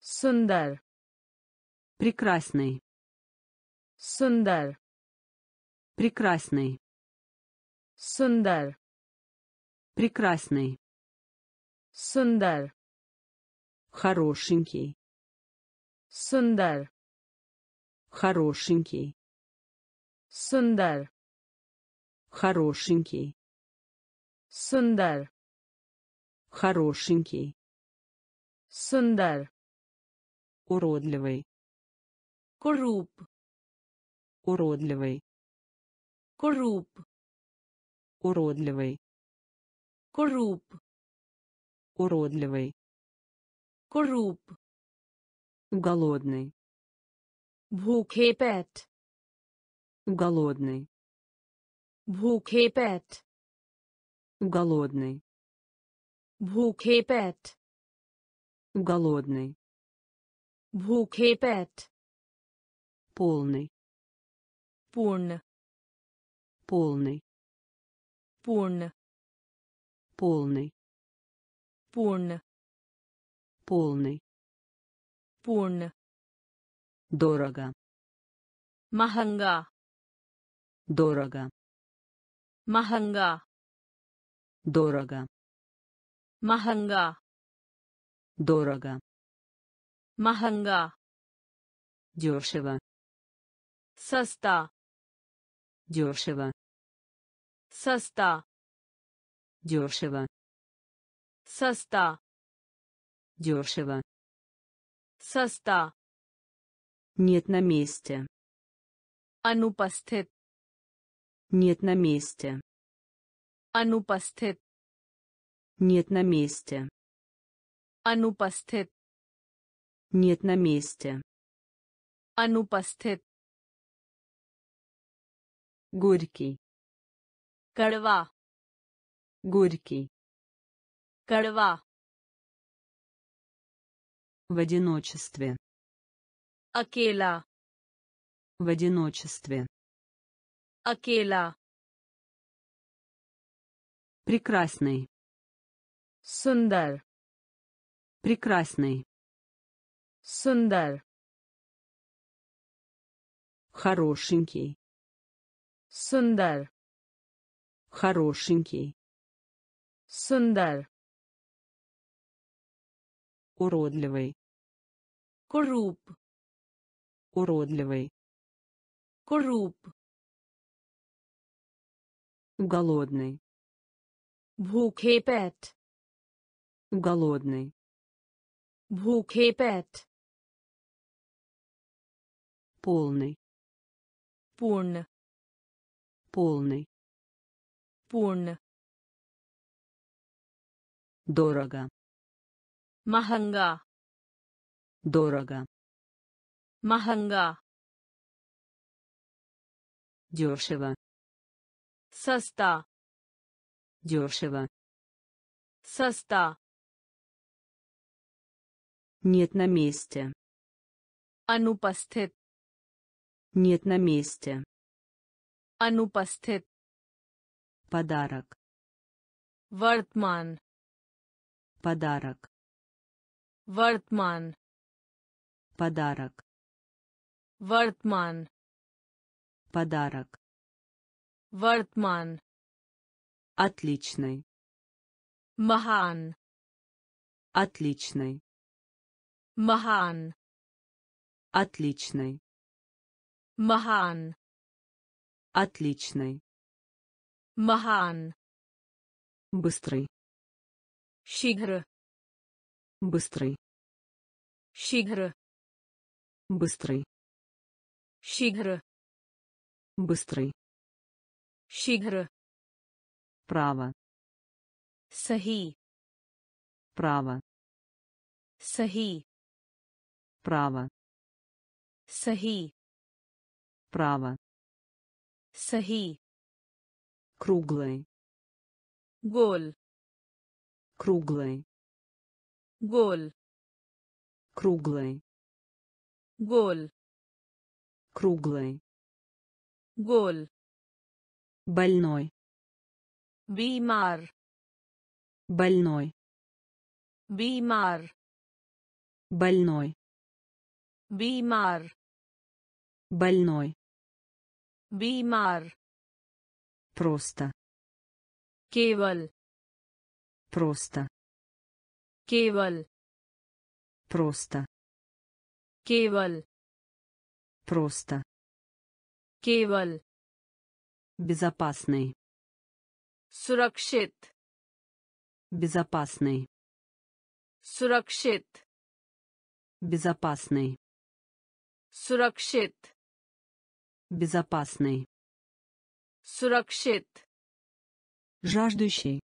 Сундар. Прекрасный. Сундар. Прекрасный. Сундар. Прекрасный. Сундар. Хорошенький. Сундар. Хорошенький. Сундар. Хорошенький. Сундар. Хорошенький. Сундар. Уродливый. Коруб. Уродливый. Коруб. Уродливый. Коруб уродливый. Коруб голодный бухепет, голодный бухепет, голодный бухепет, голодный бухепет, полный. Пурн. полный. Пурн. полный. Полный. Полный. Полный. Дорого. Маханга. Дорого. Маханга. Дорого. Маханга. Дорого. Маханга. Дешево. Соста. Дешево. Соста. Дешево. सस्ता Дешево. सस्ता Нет на месте. अनुपस्थित Нет на месте. अनुपस्थित Нет на месте. अनुपस्थित Нет на месте. अनुपस्थित Горький. कड़वा Горький. Кड़ва. В одиночестве. Акела. В одиночестве. Акела. Прекрасный. Сундар. Прекрасный. Сундар. Хорошенький. Сундар. Хорошенький. Сундар уродливый. Корруб уродливый. Корруб голодный бухепет, голодный бухепет, полный. Пурн. полный. Пурн. дорого. Маханга. Дорого. Маханга. Дешево. Соста. Дешево. Соста. Нет на месте. Анупастет. Нет на месте. Анупастет. Подарок. Вартман. Подарок. Вартман. Подарок. Вартман. Подарок. Вартман. Отличный. Махан. Отличный. Махан. Отличный. Махан. Отличный. Махан. Быстрый. Шигр. Быстрый шигра Быстрый. шигра Быстрый. шигра Право. Сахи. Право. Сахи. Право. Сахи. Право. Сахи. Круглый. Гол. Круглый. Гол круглый. Гол. Круглый. Гол. Больной. Бимар. Больной. Бимар. Больной. Бимар. Больной. Бимар. Просто. Кевал. Просто. Кевал. Просто. Кевал. Просто. Кевал. Безопасный. Суракшит. Безопасный. Суракшит. Безопасный. Суракшит. Безопасный. Суракшит. Жаждущий.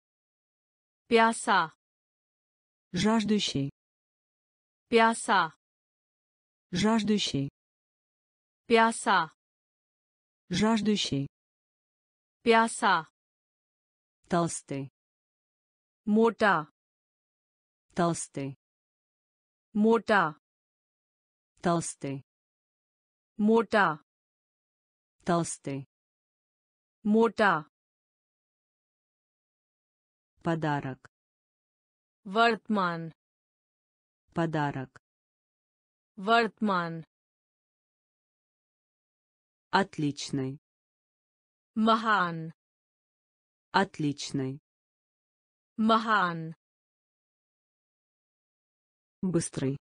Пиаса. Жаждущий. Пиаса. Жаждущий. Пиаса. Жаждущий. Пиаса. Толстый. Мота. Толстый. Мота. Толстый. Мота. Толстый. Мота. Подарок. Вартман. Подарок. Вартман. Отличный. Махан. Отличный. Махан. Быстрый.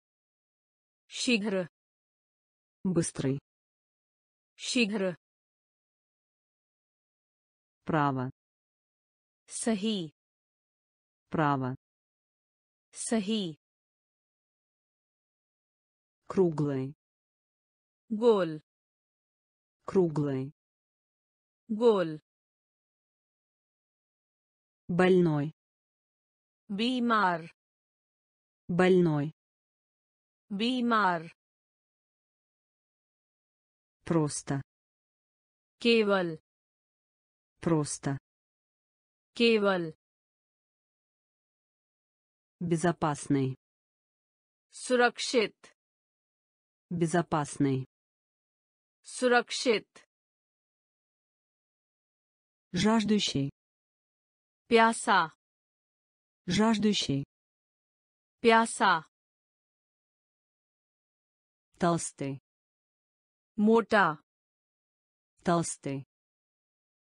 Шигр. Быстрый. Шигр. Право. Сахи. Право. Сахи круглый гол, круглый гол, больной бимар. больной бимар. просто кевал. просто кевал. безопасный суракшит безопасный. Суракшит жаждущий. Пиаса. Жаждущий. Пиаса. Толстый. Мота. Толстый.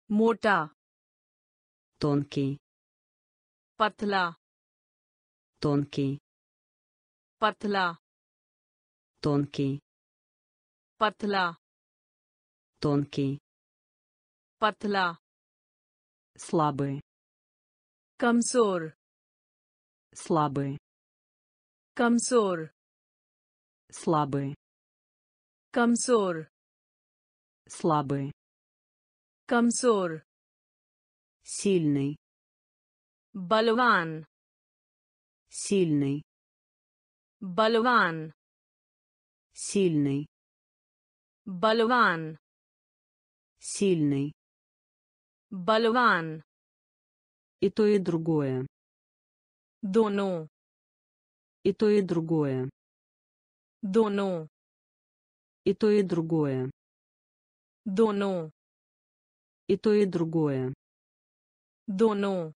Мота. Тонкий. Патла. Тонкий. Патла тонкий. Патла. Тонкий. Патла. Слабый. Камсор слабый. Камсор слабый. Камсор слабый. Камсор сильный. Балван сильный. Балван сильный балван сильный балван и то и другое. Дону, и то и другое. Дону, и то и другое. Дону, и то и другое. Дону,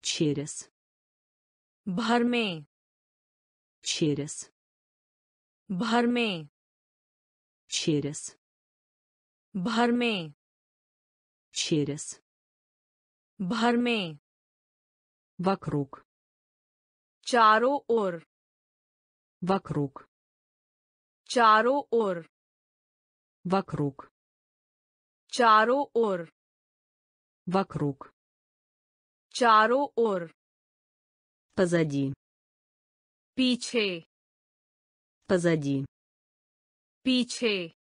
через. Барме. Через. भर में Через. भर में Через. भर में Вокруг. चारों ओर Вокруг. चारों ओर Вокруг. चारों ओर Вокруг. चारों ओर Позади. पीछे позади. Пиче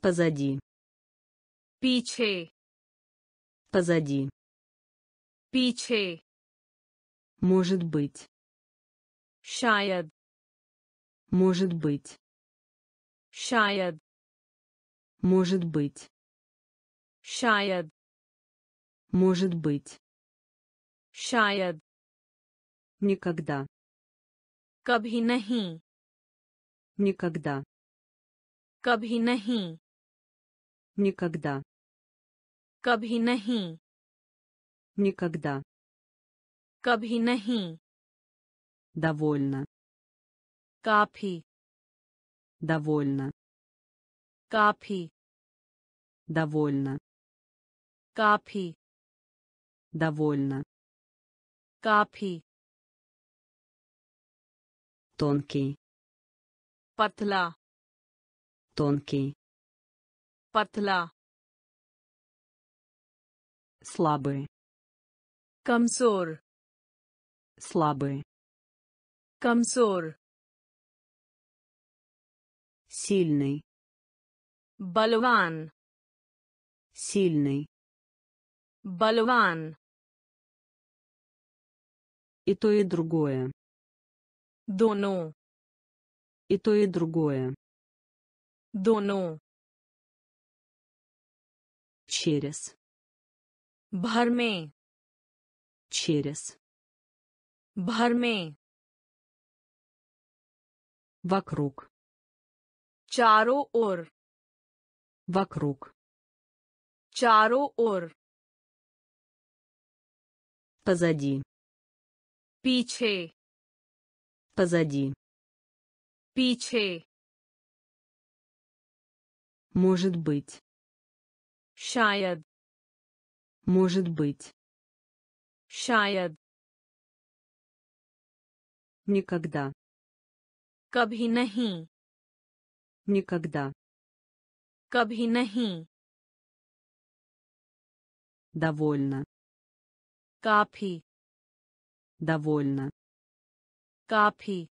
позади. Пиче позади. Пиче может быть. Шаяд может быть. Шаяд может быть. Шаяд может быть. Шаяд никогда. Кабхи нахи. Никогда. Кабхи нахи. Никогда. Кабхи нахи. Никогда. Кабхи нахи. Довольно. Капхи. Довольно. Капхи. Довольно. Капхи. Довольно. Капхи. Тонкий. पतला Тонкий. पतला Слабый. कमजोर Слабый. कमजोर Сильный. बलवान Сильный. बलवान И то, и другое. दोनों И то, и другое. Доно. Через. Барме. Через. Барме. Вокруг. Чаро ор. Вокруг. Чаро ор. Позади. Пиче. Позади. पीछे Может быть. शायद Может быть. शायद Никогда. कभी नहीं Никогда. कभी नहीं Довольно. काफी Довольно. काफी